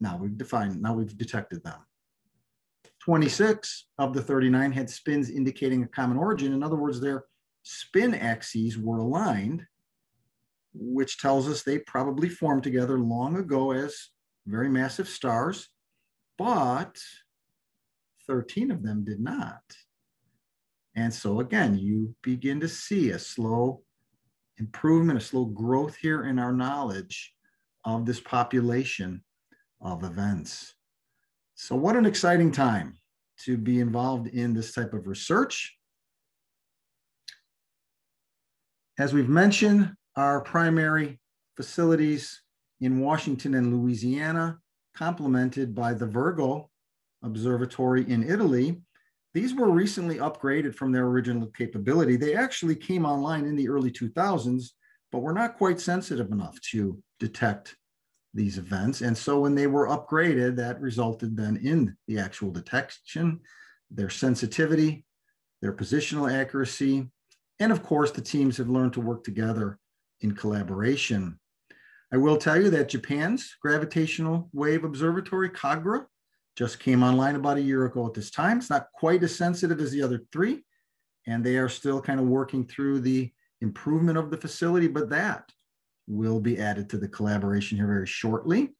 Now we've defined, now we've detected them. 26 of the 39 had spins indicating a common origin. In other words, their spin axes were aligned, which tells us they probably formed together long ago as very massive stars, but 13 of them did not. And so again, you begin to see a slow improvement, a slow growth here in our knowledge of this population of events. So what an exciting time to be involved in this type of research. As we've mentioned, our primary facilities in Washington and Louisiana, complemented by the Virgo Observatory in Italy. These were recently upgraded from their original capability. They actually came online in the early 2000s, but were not quite sensitive enough to detect these events. And so when they were upgraded, that resulted then in the actual detection, their sensitivity, their positional accuracy, and of course, the teams have learned to work together in collaboration. I will tell you that Japan's Gravitational Wave Observatory, KAGRA, just came online about a year ago at this time. It's not quite as sensitive as the other three, and they are still kind of working through the improvement of the facility, but that will be added to the collaboration here very shortly.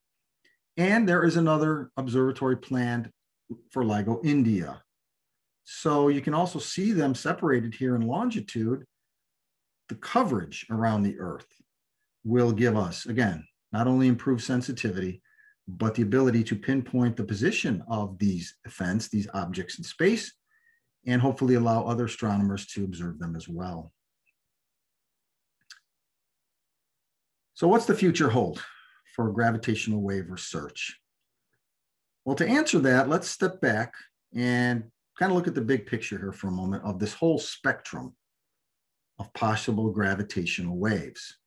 And there is another observatory planned for LIGO India. So you can also see them separated here in longitude. The coverage around the Earth will give us, again, not only improved sensitivity, but the ability to pinpoint the position of these events, these objects in space, and hopefully allow other astronomers to observe them as well. So what's the future hold for gravitational wave research? Well, to answer that, let's step back and kind of look at the big picture here for a moment of this whole spectrum of possible gravitational waves.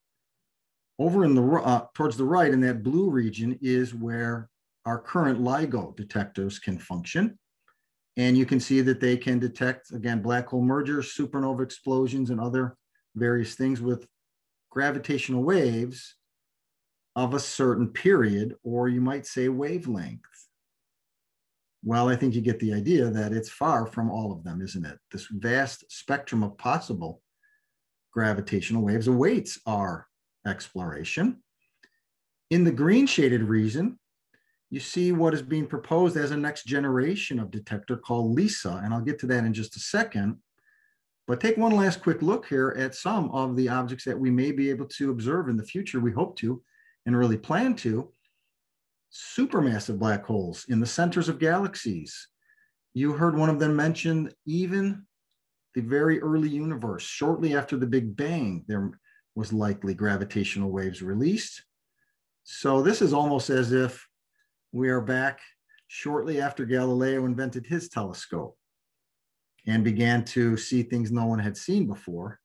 Over in the uh, towards the right in that blue region is where our current LIGO detectors can function. And you can see that they can detect, again, black hole mergers, supernova explosions, and other various things with gravitational waves of a certain period, or you might say wavelength. Well, I think you get the idea that it's far from all of them, isn't it? This vast spectrum of possible gravitational waves awaits our exploration. In the green shaded region, you see what is being proposed as a next generation of detector called LISA, and I'll get to that in just a second. But take one last quick look here at some of the objects that we may be able to observe in the future. We hope to and really plan to. Supermassive black holes in the centers of galaxies. You heard one of them mention even the very early universe. Shortly after the Big Bang, there was likely gravitational waves released. So this is almost as if we are back shortly after Galileo invented his telescope and began to see things no one had seen before.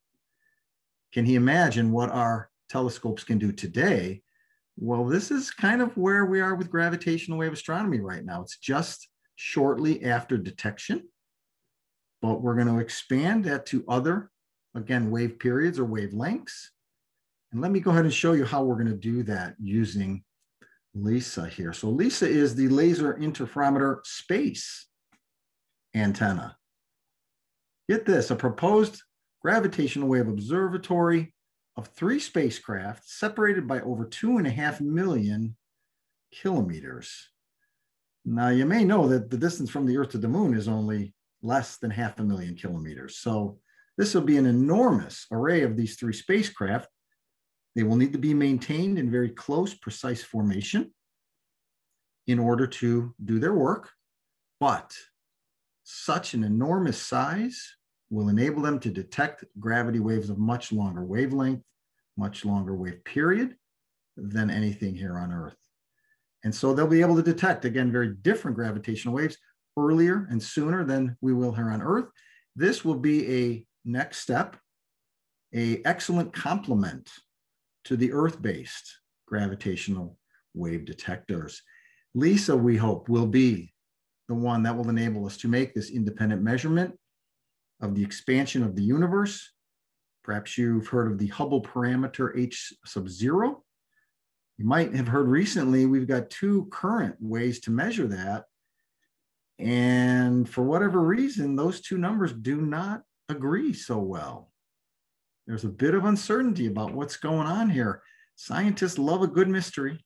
Can he imagine what our telescopes can do today? Well, this is kind of where we are with gravitational wave astronomy right now. It's just shortly after detection, but we're going to expand that to other, again, wave periods or wavelengths. And let me go ahead and show you how we're going to do that using LISA here. So LISA is the laser interferometer space antenna. Get this, a proposed gravitational wave observatory of three spacecraft separated by over two and a half million kilometers. Now you may know that the distance from the earth to the moon is only less than half a million kilometers. So this will be an enormous array of these three spacecraft. They will need to be maintained in very close, precise formation in order to do their work. But such an enormous size will enable them to detect gravity waves of much longer wavelength, much longer wave period than anything here on Earth. And so they'll be able to detect, again, very different gravitational waves earlier and sooner than we will here on Earth. This will be a next step, a excellent complement to the Earth-based gravitational wave detectors. LISA, we hope, will be the one that will enable us to make this independent measurement of the expansion of the universe. Perhaps you've heard of the Hubble parameter H sub zero. You might have heard recently we've got two current ways to measure that. And for whatever reason, those two numbers do not agree so well. There's a bit of uncertainty about what's going on here. Scientists love a good mystery.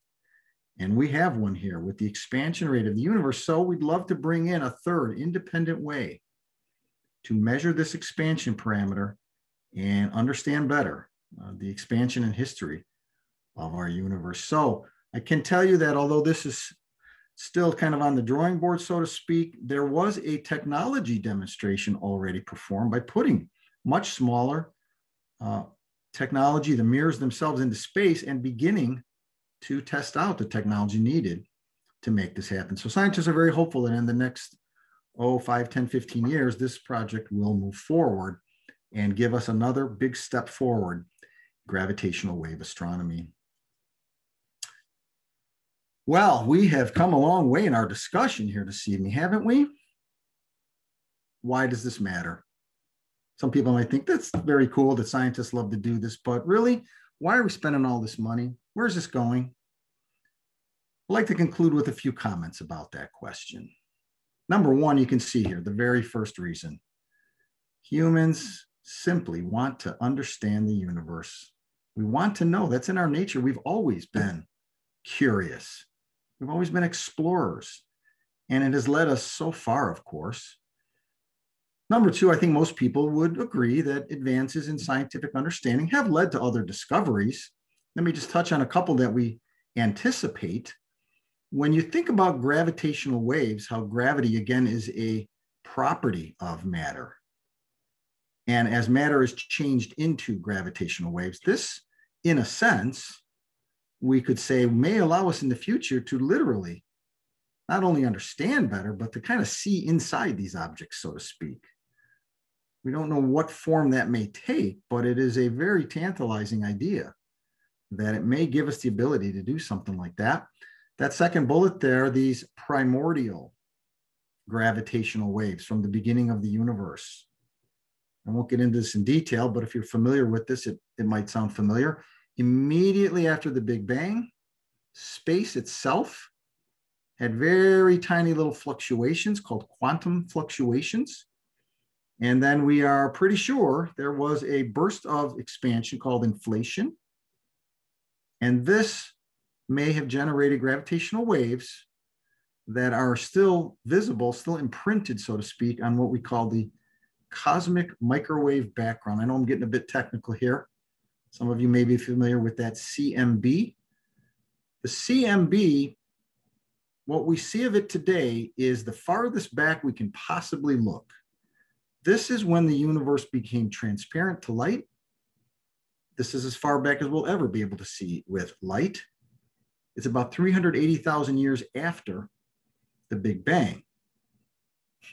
And we have one here with the expansion rate of the universe. So we'd love to bring in a third independent way to measure this expansion parameter and understand better uh, the expansion and history of our universe. So I can tell you that although this is still kind of on the drawing board, so to speak, there was a technology demonstration already performed by putting much smaller uh, technology, the mirrors themselves into space and beginning to test out the technology needed to make this happen. So scientists are very hopeful that in the next oh, 5, 10, 15 years, this project will move forward and give us another big step forward, gravitational wave astronomy. Well, we have come a long way in our discussion here this evening, haven't we? Why does this matter? Some people might think that's very cool that scientists love to do this, but really, why are we spending all this money? Where's this going? I'd like to conclude with a few comments about that question. Number one, you can see here the very first reason humans simply want to understand the universe. We want to know that's in our nature. We've always been curious, we've always been explorers, and it has led us so far, of course. Number two, I think most people would agree that advances in scientific understanding have led to other discoveries. Let me just touch on a couple that we anticipate when you think about gravitational waves, how gravity again is a property of matter. And as matter is changed into gravitational waves, this, in a sense, we could say may allow us in the future to literally not only understand better, but to kind of see inside these objects, so to speak. We don't know what form that may take, but it is a very tantalizing idea that it may give us the ability to do something like that. That second bullet there, these primordial gravitational waves from the beginning of the universe. I won't get into this in detail, but if you're familiar with this, it, it might sound familiar. Immediately after the Big Bang, space itself had very tiny little fluctuations called quantum fluctuations. And then we are pretty sure there was a burst of expansion called inflation. And this may have generated gravitational waves that are still visible, still imprinted, so to speak, on what we call the cosmic microwave background. I know I'm getting a bit technical here. Some of you may be familiar with that CMB. The CMB, what we see of it today is the farthest back we can possibly look. This is when the universe became transparent to light. This is as far back as we'll ever be able to see with light. It's about 380,000 years after the Big Bang.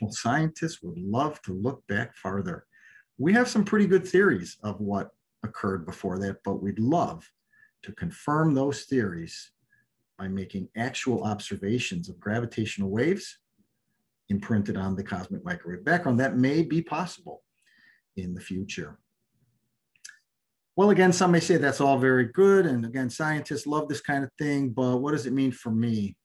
Well, scientists would love to look back farther. We have some pretty good theories of what occurred before that, but we'd love to confirm those theories by making actual observations of gravitational waves imprinted on the cosmic microwave background. That may be possible in the future. Well, again, some may say that's all very good. And again, scientists love this kind of thing, but what does it mean for me?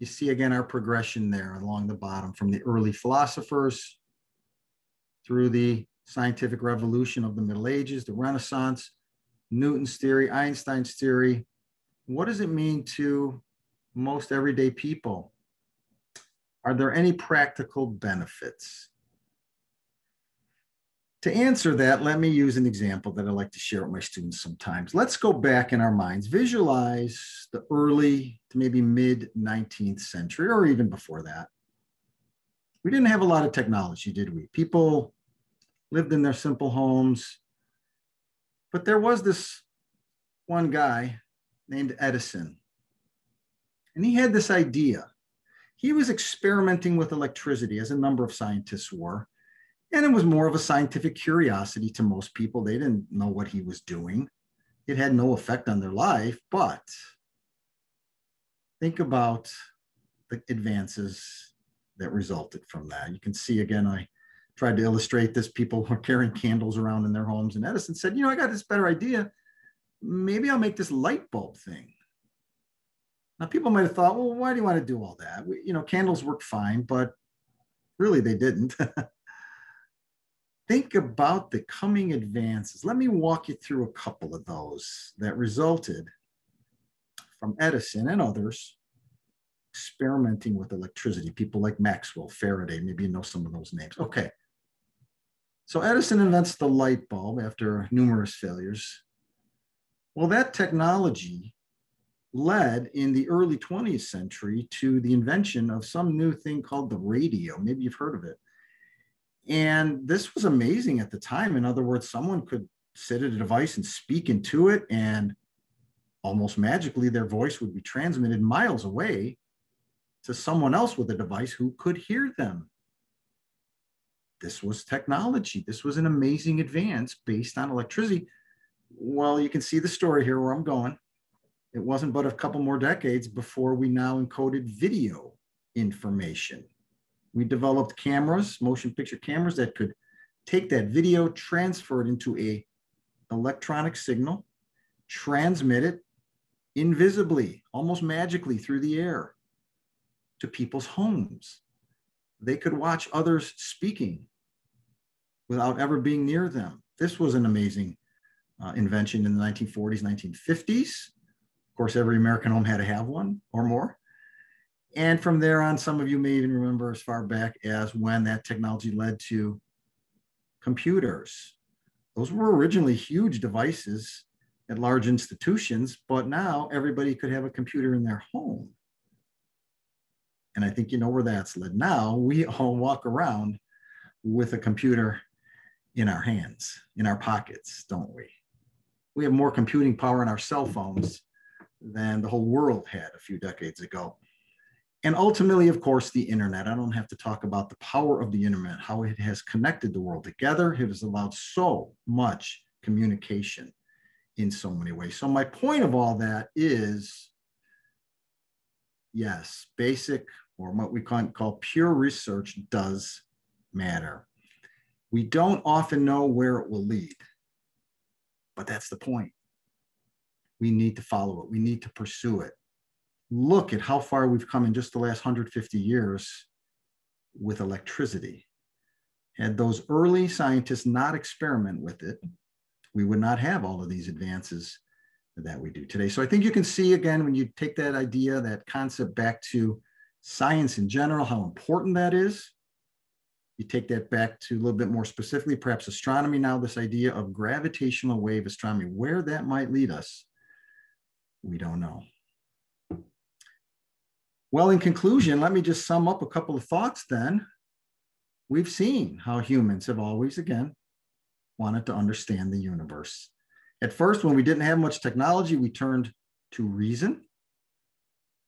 You see again our progression there along the bottom from the early philosophers through the scientific revolution of the Middle Ages, the Renaissance, Newton's theory, Einstein's theory. What does it mean to most everyday people? Are there any practical benefits? To answer that, let me use an example that I like to share with my students sometimes. Let's go back in our minds, visualize the early to maybe mid 19th century or even before that. We didn't have a lot of technology, did we? People lived in their simple homes. But there was this one guy named Edison, and he had this idea. He was experimenting with electricity, as a number of scientists were and it was more of a scientific curiosity to most people. They didn't know what he was doing. It had no effect on their life, but think about the advances that resulted from that. You can see again, I tried to illustrate this. People were carrying candles around in their homes, and Edison said, You know, I got this better idea. Maybe I'll make this light bulb thing. Now, people might have thought, Well, why do you want to do all that? We, you know, candles work fine, but really they didn't. think about the coming advances. Let me walk you through a couple of those that resulted from Edison and others experimenting with electricity. People like Maxwell, Faraday, maybe you know some of those names. Okay. So Edison invents the light bulb after numerous failures. Well, that technology led in the early 20th century to the invention of some new thing called the radio. Maybe you've heard of it. And this was amazing at the time. In other words, someone could sit at a device and speak into it, and almost magically, their voice would be transmitted miles away to someone else with a device who could hear them. This was technology. This was an amazing advance based on electricity. Well, you can see the story here where I'm going. It wasn't but a couple more decades before we now encoded video information we developed cameras, motion picture cameras that could take that video, transfer it into a electronic signal, transmit it invisibly, almost magically through the air to people's homes. They could watch others speaking without ever being near them. This was an amazing uh, invention in the 1940s, 1950s. Of course, every American home had to have one or more. And from there on, some of you may even remember as far back as when that technology led to computers. Those were originally huge devices at large institutions, but now everybody could have a computer in their home. And I think you know where that's led. Now we all walk around with a computer in our hands, in our pockets, don't we? We have more computing power in our cell phones than the whole world had a few decades ago. And ultimately, of course, the internet. I don't have to talk about the power of the internet, how it has connected the world together. It has allowed so much communication in so many ways. So, my point of all that is yes, basic or what we call pure research does matter. We don't often know where it will lead, but that's the point. We need to follow it, we need to pursue it look at how far we've come in just the last 150 years with electricity. Had those early scientists not experiment with it, we would not have all of these advances that we do today. So I think you can see again, when you take that idea, that concept back to science in general, how important that is. You take that back to a little bit more specifically, perhaps astronomy now, this idea of gravitational wave astronomy, where that might lead us, we don't know. Well, in conclusion, let me just sum up a couple of thoughts then. We've seen how humans have always, again, wanted to understand the universe. At first, when we didn't have much technology, we turned to reason.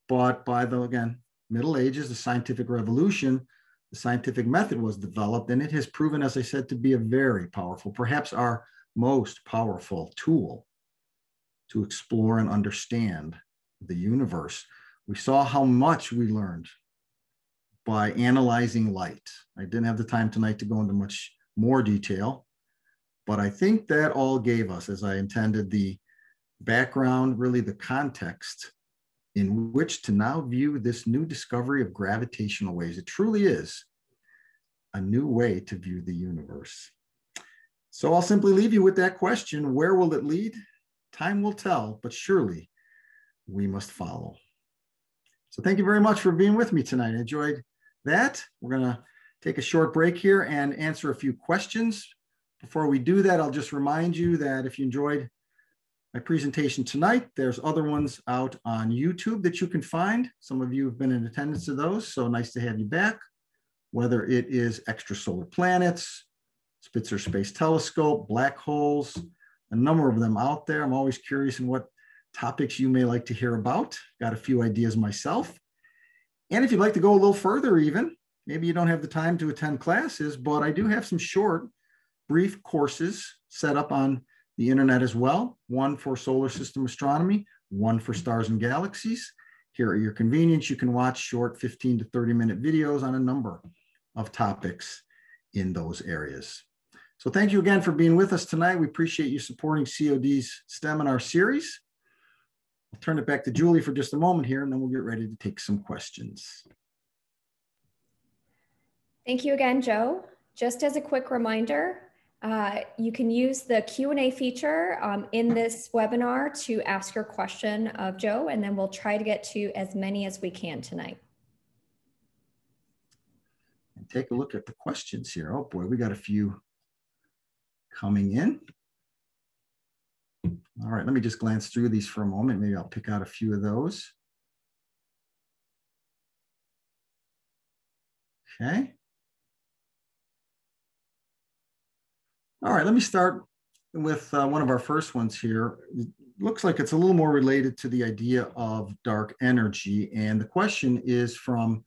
But by the, again, Middle Ages, the scientific revolution, the scientific method was developed, and it has proven, as I said, to be a very powerful, perhaps our most powerful tool to explore and understand the universe. We saw how much we learned by analyzing light. I didn't have the time tonight to go into much more detail, but I think that all gave us, as I intended, the background, really the context in which to now view this new discovery of gravitational waves. It truly is a new way to view the universe. So I'll simply leave you with that question where will it lead? Time will tell, but surely we must follow. So thank you very much for being with me tonight. I enjoyed that. We're going to take a short break here and answer a few questions. Before we do that, I'll just remind you that if you enjoyed my presentation tonight. There's other ones out on YouTube that you can find. Some of you have been in attendance to those, so nice to have you back. Whether it is extrasolar planets, Spitzer Space Telescope, black holes, a number of them out there. I'm always curious in what topics you may like to hear about. Got a few ideas myself. And if you'd like to go a little further even, maybe you don't have the time to attend classes, but I do have some short, brief courses set up on the internet as well, one for solar system astronomy, one for stars and galaxies. Here at your convenience, you can watch short 15 to 30 minute videos on a number of topics in those areas. So thank you again for being with us tonight. We appreciate you supporting COD's STEMinar series. I'll turn it back to Julie for just a moment here, and then we'll get ready to take some questions. Thank you again, Joe. Just as a quick reminder, uh, you can use the Q&A feature um, in this webinar to ask your question of Joe, and then we'll try to get to as many as we can tonight. And take a look at the questions here. Oh boy, we got a few coming in. All right, let me just glance through these for a moment. Maybe I'll pick out a few of those. Okay. All right, let me start with uh, one of our first ones here. It looks like it's a little more related to the idea of dark energy. And the question is from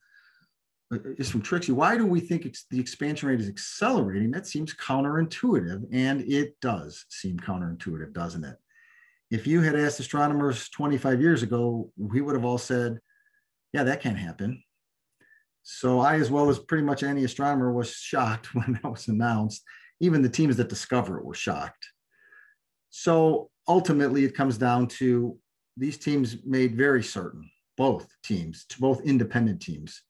Uh, is from Trixie. Why do we think the expansion rate is accelerating? That seems counterintuitive, and it does seem counterintuitive, doesn't it? If you had asked astronomers 25 years ago, we would have all said, yeah, that can't happen. So I, as well as pretty much any astronomer, was shocked when that was announced even the teams that discover it were shocked. So ultimately, it comes down to these teams made very certain, both teams, to both independent teams,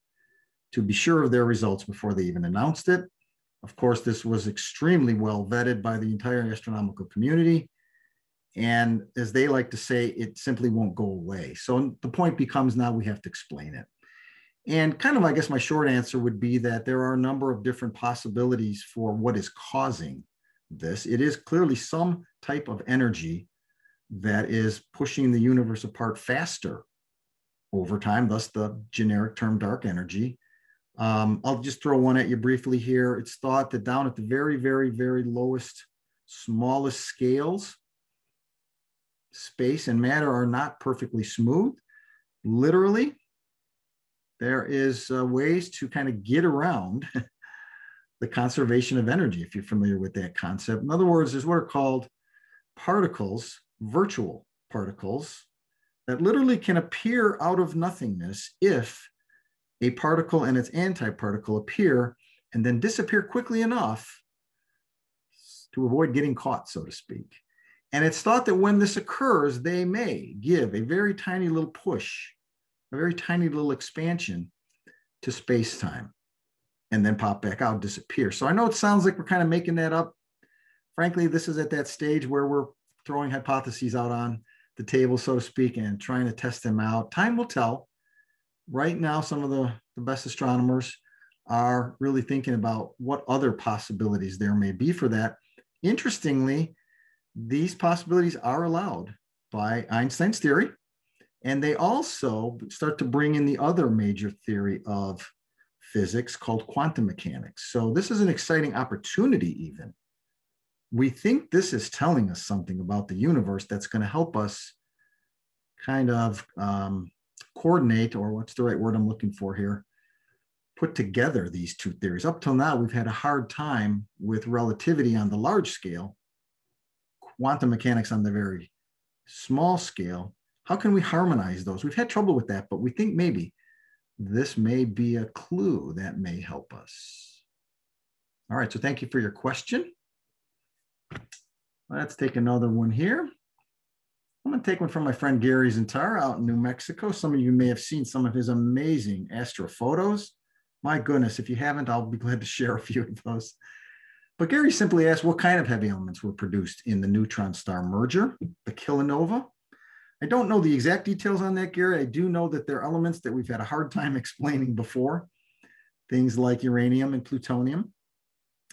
to be sure of their results before they even announced it. Of course, this was extremely well vetted by the entire astronomical community. And as they like to say, it simply won't go away. So the point becomes now we have to explain it. And kind of, I guess my short answer would be that there are a number of different possibilities for what is causing this. It is clearly some type of energy that is pushing the universe apart faster over time, thus the generic term dark energy. Um, I'll just throw one at you briefly here. It's thought that down at the very, very, very lowest, smallest scales, space and matter are not perfectly smooth. Literally, there is uh, ways to kind of get around the conservation of energy, if you're familiar with that concept. In other words, there's what are called particles, virtual particles, that literally can appear out of nothingness if a particle and its antiparticle appear and then disappear quickly enough to avoid getting caught, so to speak. And it's thought that when this occurs, they may give a very tiny little push a very tiny little expansion to space time. and then pop back out, disappear. So I know it sounds like we're kind of making that up. Frankly, this is at that stage where we're throwing hypotheses out on the table, so to speak, and trying to test them out. Time will tell. Right now, some of the, the best astronomers are really thinking about what other possibilities there may be for that. Interestingly, these possibilities are allowed by Einstein's theory, and they also start to bring in the other major theory of physics called quantum mechanics. So this is an exciting opportunity even. We think this is telling us something about the universe that's going to help us kind of um, coordinate, or what's the right word I'm looking for here, put together these two theories. Up till now, we've had a hard time with relativity on the large scale, quantum mechanics on the very small scale. How can we harmonize those? We've had trouble with that, but we think maybe this may be a clue that may help us. All right, so thank you for your question. Let's take another one here. I'm gonna take one from my friend Gary Zintar out in New Mexico. Some of you may have seen some of his amazing astrophotos. My goodness, if you haven't, I'll be glad to share a few of those. But Gary simply asked what kind of heavy elements were produced in the neutron star merger, the kilonova, I don't know the exact details on that, Gary. I do know that there are elements that we've had a hard time explaining before, things like uranium and plutonium.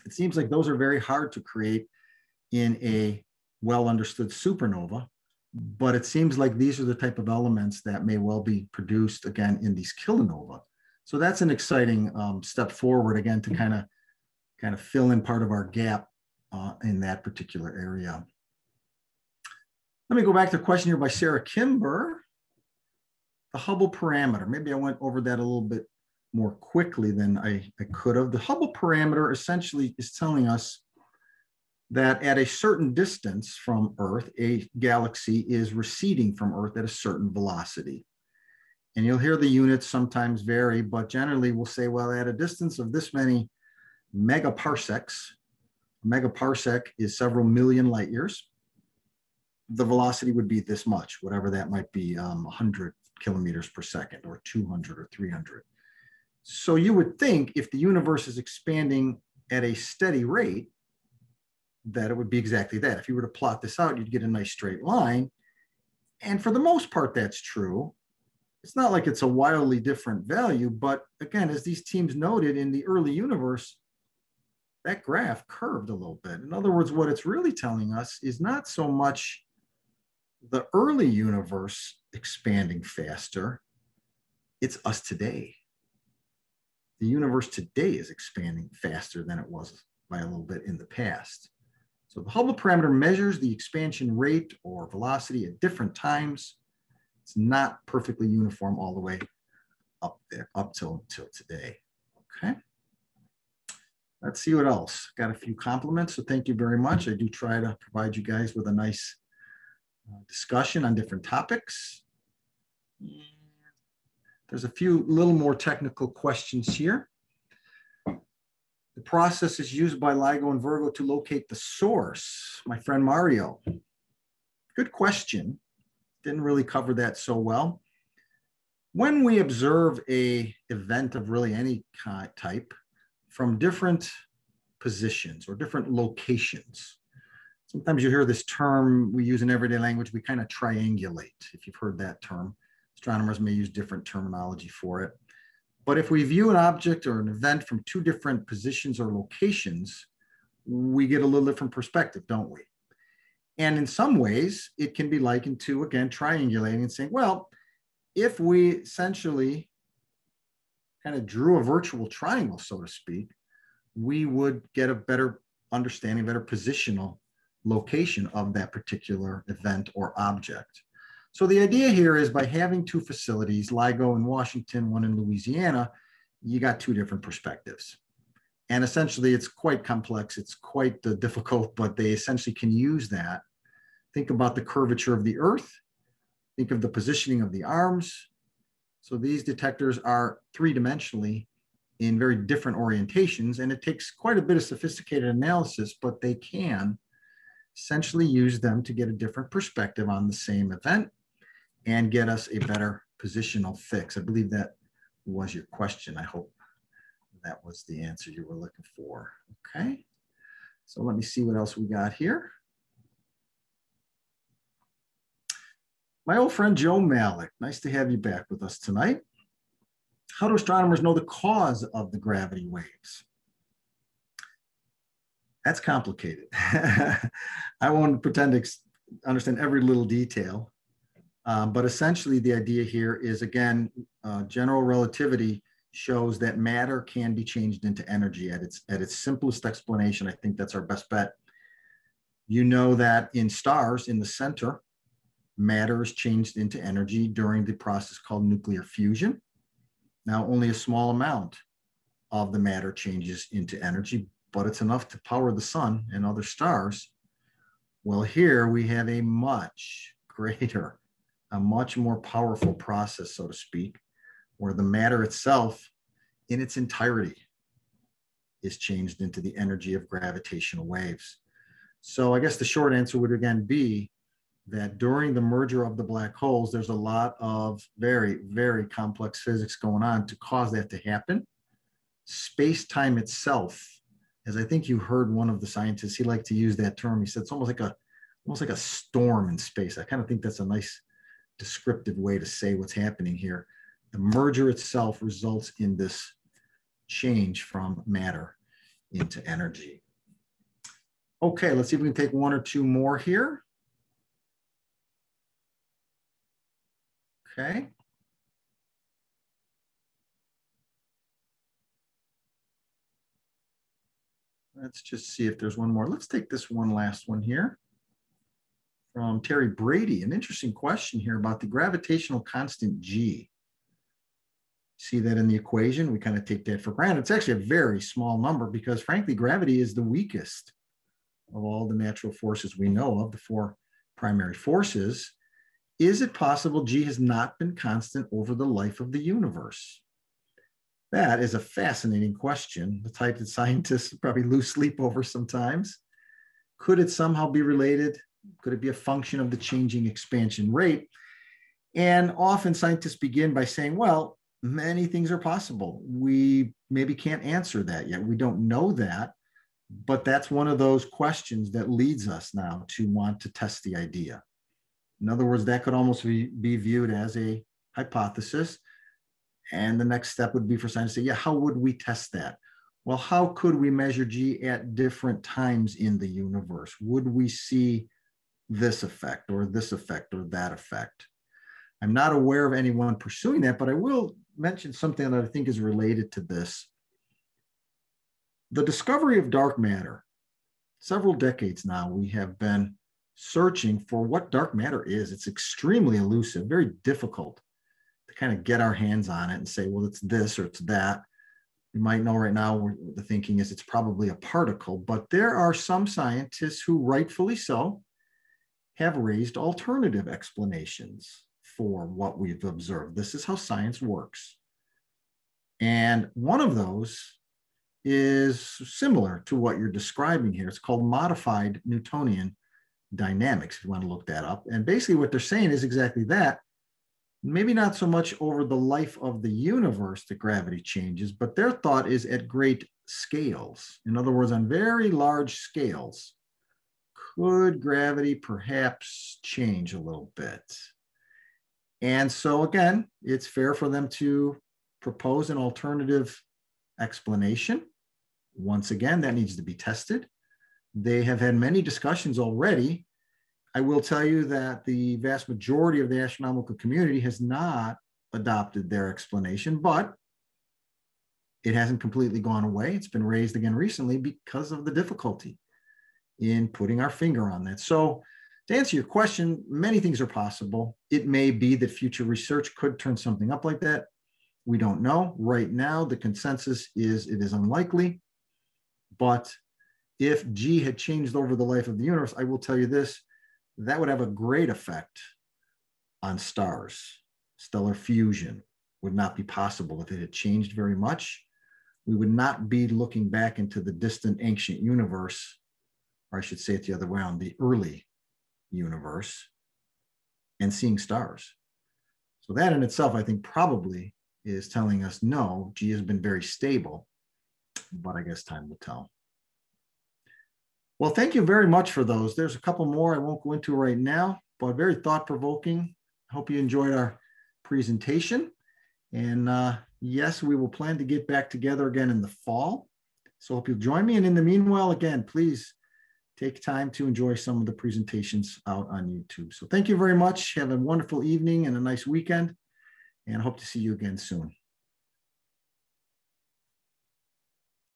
It seems like those are very hard to create in a well understood supernova, but it seems like these are the type of elements that may well be produced again in these kilonova. So that's an exciting um, step forward again to kind of kind of fill in part of our gap uh, in that particular area. Let me go back to a question here by Sarah Kimber. The Hubble parameter. Maybe I went over that a little bit more quickly than I, I could have. The Hubble parameter essentially is telling us that at a certain distance from Earth, a galaxy is receding from Earth at a certain velocity. And you'll hear the units sometimes vary, but generally we'll say, well, at a distance of this many megaparsecs, a megaparsec is several million light years the velocity would be this much, whatever that might be, um, 100 kilometers per second or 200 or 300. So you would think if the universe is expanding at a steady rate, that it would be exactly that. If you were to plot this out, you'd get a nice straight line. And for the most part, that's true. It's not like it's a wildly different value, but again, as these teams noted in the early universe, that graph curved a little bit. In other words, what it's really telling us is not so much the early universe expanding faster, it's us today. The universe today is expanding faster than it was by a little bit in the past. So the Hubble parameter measures the expansion rate or velocity at different times. It's not perfectly uniform all the way up there, up till, till today. Okay. Let's see what else. Got a few compliments, so thank you very much. I do try to provide you guys with a nice uh, discussion on different topics. There's a few little more technical questions here. The process is used by LIGO and Virgo to locate the source. My friend Mario, good question. Didn't really cover that so well. When we observe a event of really any type from different positions or different locations, sometimes you hear this term we use in everyday language, we kind of triangulate, if you've heard that term. Astronomers may use different terminology for it. But if we view an object or an event from two different positions or locations, we get a little different perspective, don't we? And in some ways, it can be likened to, again, triangulating and saying, well, if we essentially kind of drew a virtual triangle, so to speak, we would get a better understanding, better positional location of that particular event or object. So the idea here is by having two facilities, LIGO in Washington, one in Louisiana, you got two different perspectives. And essentially it's quite complex, it's quite uh, difficult, but they essentially can use that. Think about the curvature of the earth, think of the positioning of the arms. So these detectors are three-dimensionally in very different orientations, and it takes quite a bit of sophisticated analysis, but they can essentially use them to get a different perspective on the same event and get us a better positional fix. I believe that was your question. I hope that was the answer you were looking for. Okay. So let me see what else we got here. My old friend Joe Malik, nice to have you back with us tonight. How do astronomers know the cause of the gravity waves? That's complicated. I won't pretend to understand every little detail, um, but essentially the idea here is again, uh, general relativity shows that matter can be changed into energy at its, at its simplest explanation. I think that's our best bet. You know that in stars in the center, matter is changed into energy during the process called nuclear fusion. Now only a small amount of the matter changes into energy, but it's enough to power the sun and other stars. Well, here we have a much greater, a much more powerful process, so to speak, where the matter itself in its entirety is changed into the energy of gravitational waves. So I guess the short answer would again be that during the merger of the black holes, there's a lot of very, very complex physics going on to cause that to happen. Space time itself, as I think you heard one of the scientists, he liked to use that term. He said it's almost like a, almost like a storm in space. I kind of think that's a nice descriptive way to say what's happening here. The merger itself results in this change from matter into energy. Okay, let's see if we can take one or two more here. Okay. Let's just see if there's one more. Let's take this one last one here from Terry Brady. An interesting question here about the gravitational constant G. See that in the equation? We kind of take that for granted. It's actually a very small number because frankly, gravity is the weakest of all the natural forces we know of, the four primary forces. Is it possible G has not been constant over the life of the universe? That is a fascinating question, the type that scientists probably lose sleep over sometimes. Could it somehow be related? Could it be a function of the changing expansion rate? And often scientists begin by saying, well, many things are possible. We maybe can't answer that yet. We don't know that, but that's one of those questions that leads us now to want to test the idea. In other words, that could almost be, be viewed as a hypothesis. And the next step would be for science to say, yeah, how would we test that? Well, how could we measure G at different times in the universe? Would we see this effect or this effect or that effect? I'm not aware of anyone pursuing that, but I will mention something that I think is related to this. The discovery of dark matter, several decades now, we have been searching for what dark matter is. It's extremely elusive, very difficult to kind of get our hands on it and say, well, it's this or it's that. You might know right now the thinking is it's probably a particle, but there are some scientists who, rightfully so, have raised alternative explanations for what we've observed. This is how science works. And one of those is similar to what you're describing here. It's called modified Newtonian dynamics, if you want to look that up. And basically, what they're saying is exactly that. Maybe not so much over the life of the universe that gravity changes, but their thought is at great scales. In other words, on very large scales, could gravity perhaps change a little bit? And so, again, it's fair for them to propose an alternative explanation. Once again, that needs to be tested. They have had many discussions already. I will tell you that the vast majority of the astronomical community has not adopted their explanation, but it hasn't completely gone away. It's been raised again recently because of the difficulty in putting our finger on that. So, to answer your question, many things are possible. It may be that future research could turn something up like that. We don't know. Right now, the consensus is it is unlikely, but if G had changed over the life of the universe, I will tell you this, that would have a great effect on stars. Stellar fusion would not be possible if it had changed very much. We would not be looking back into the distant ancient universe, or I should say it the other way around, the early universe, and seeing stars. So that in itself, I think probably is telling us no, G has been very stable but I guess time will tell. Well, thank you very much for those. There's a couple more I won't go into right now, but very thought provoking. Hope you enjoyed our presentation. And uh, yes, we will plan to get back together again in the fall. So hope you'll join me. And in the meanwhile, again, please take time to enjoy some of the presentations out on YouTube. So thank you very much. Have a wonderful evening and a nice weekend and hope to see you again soon.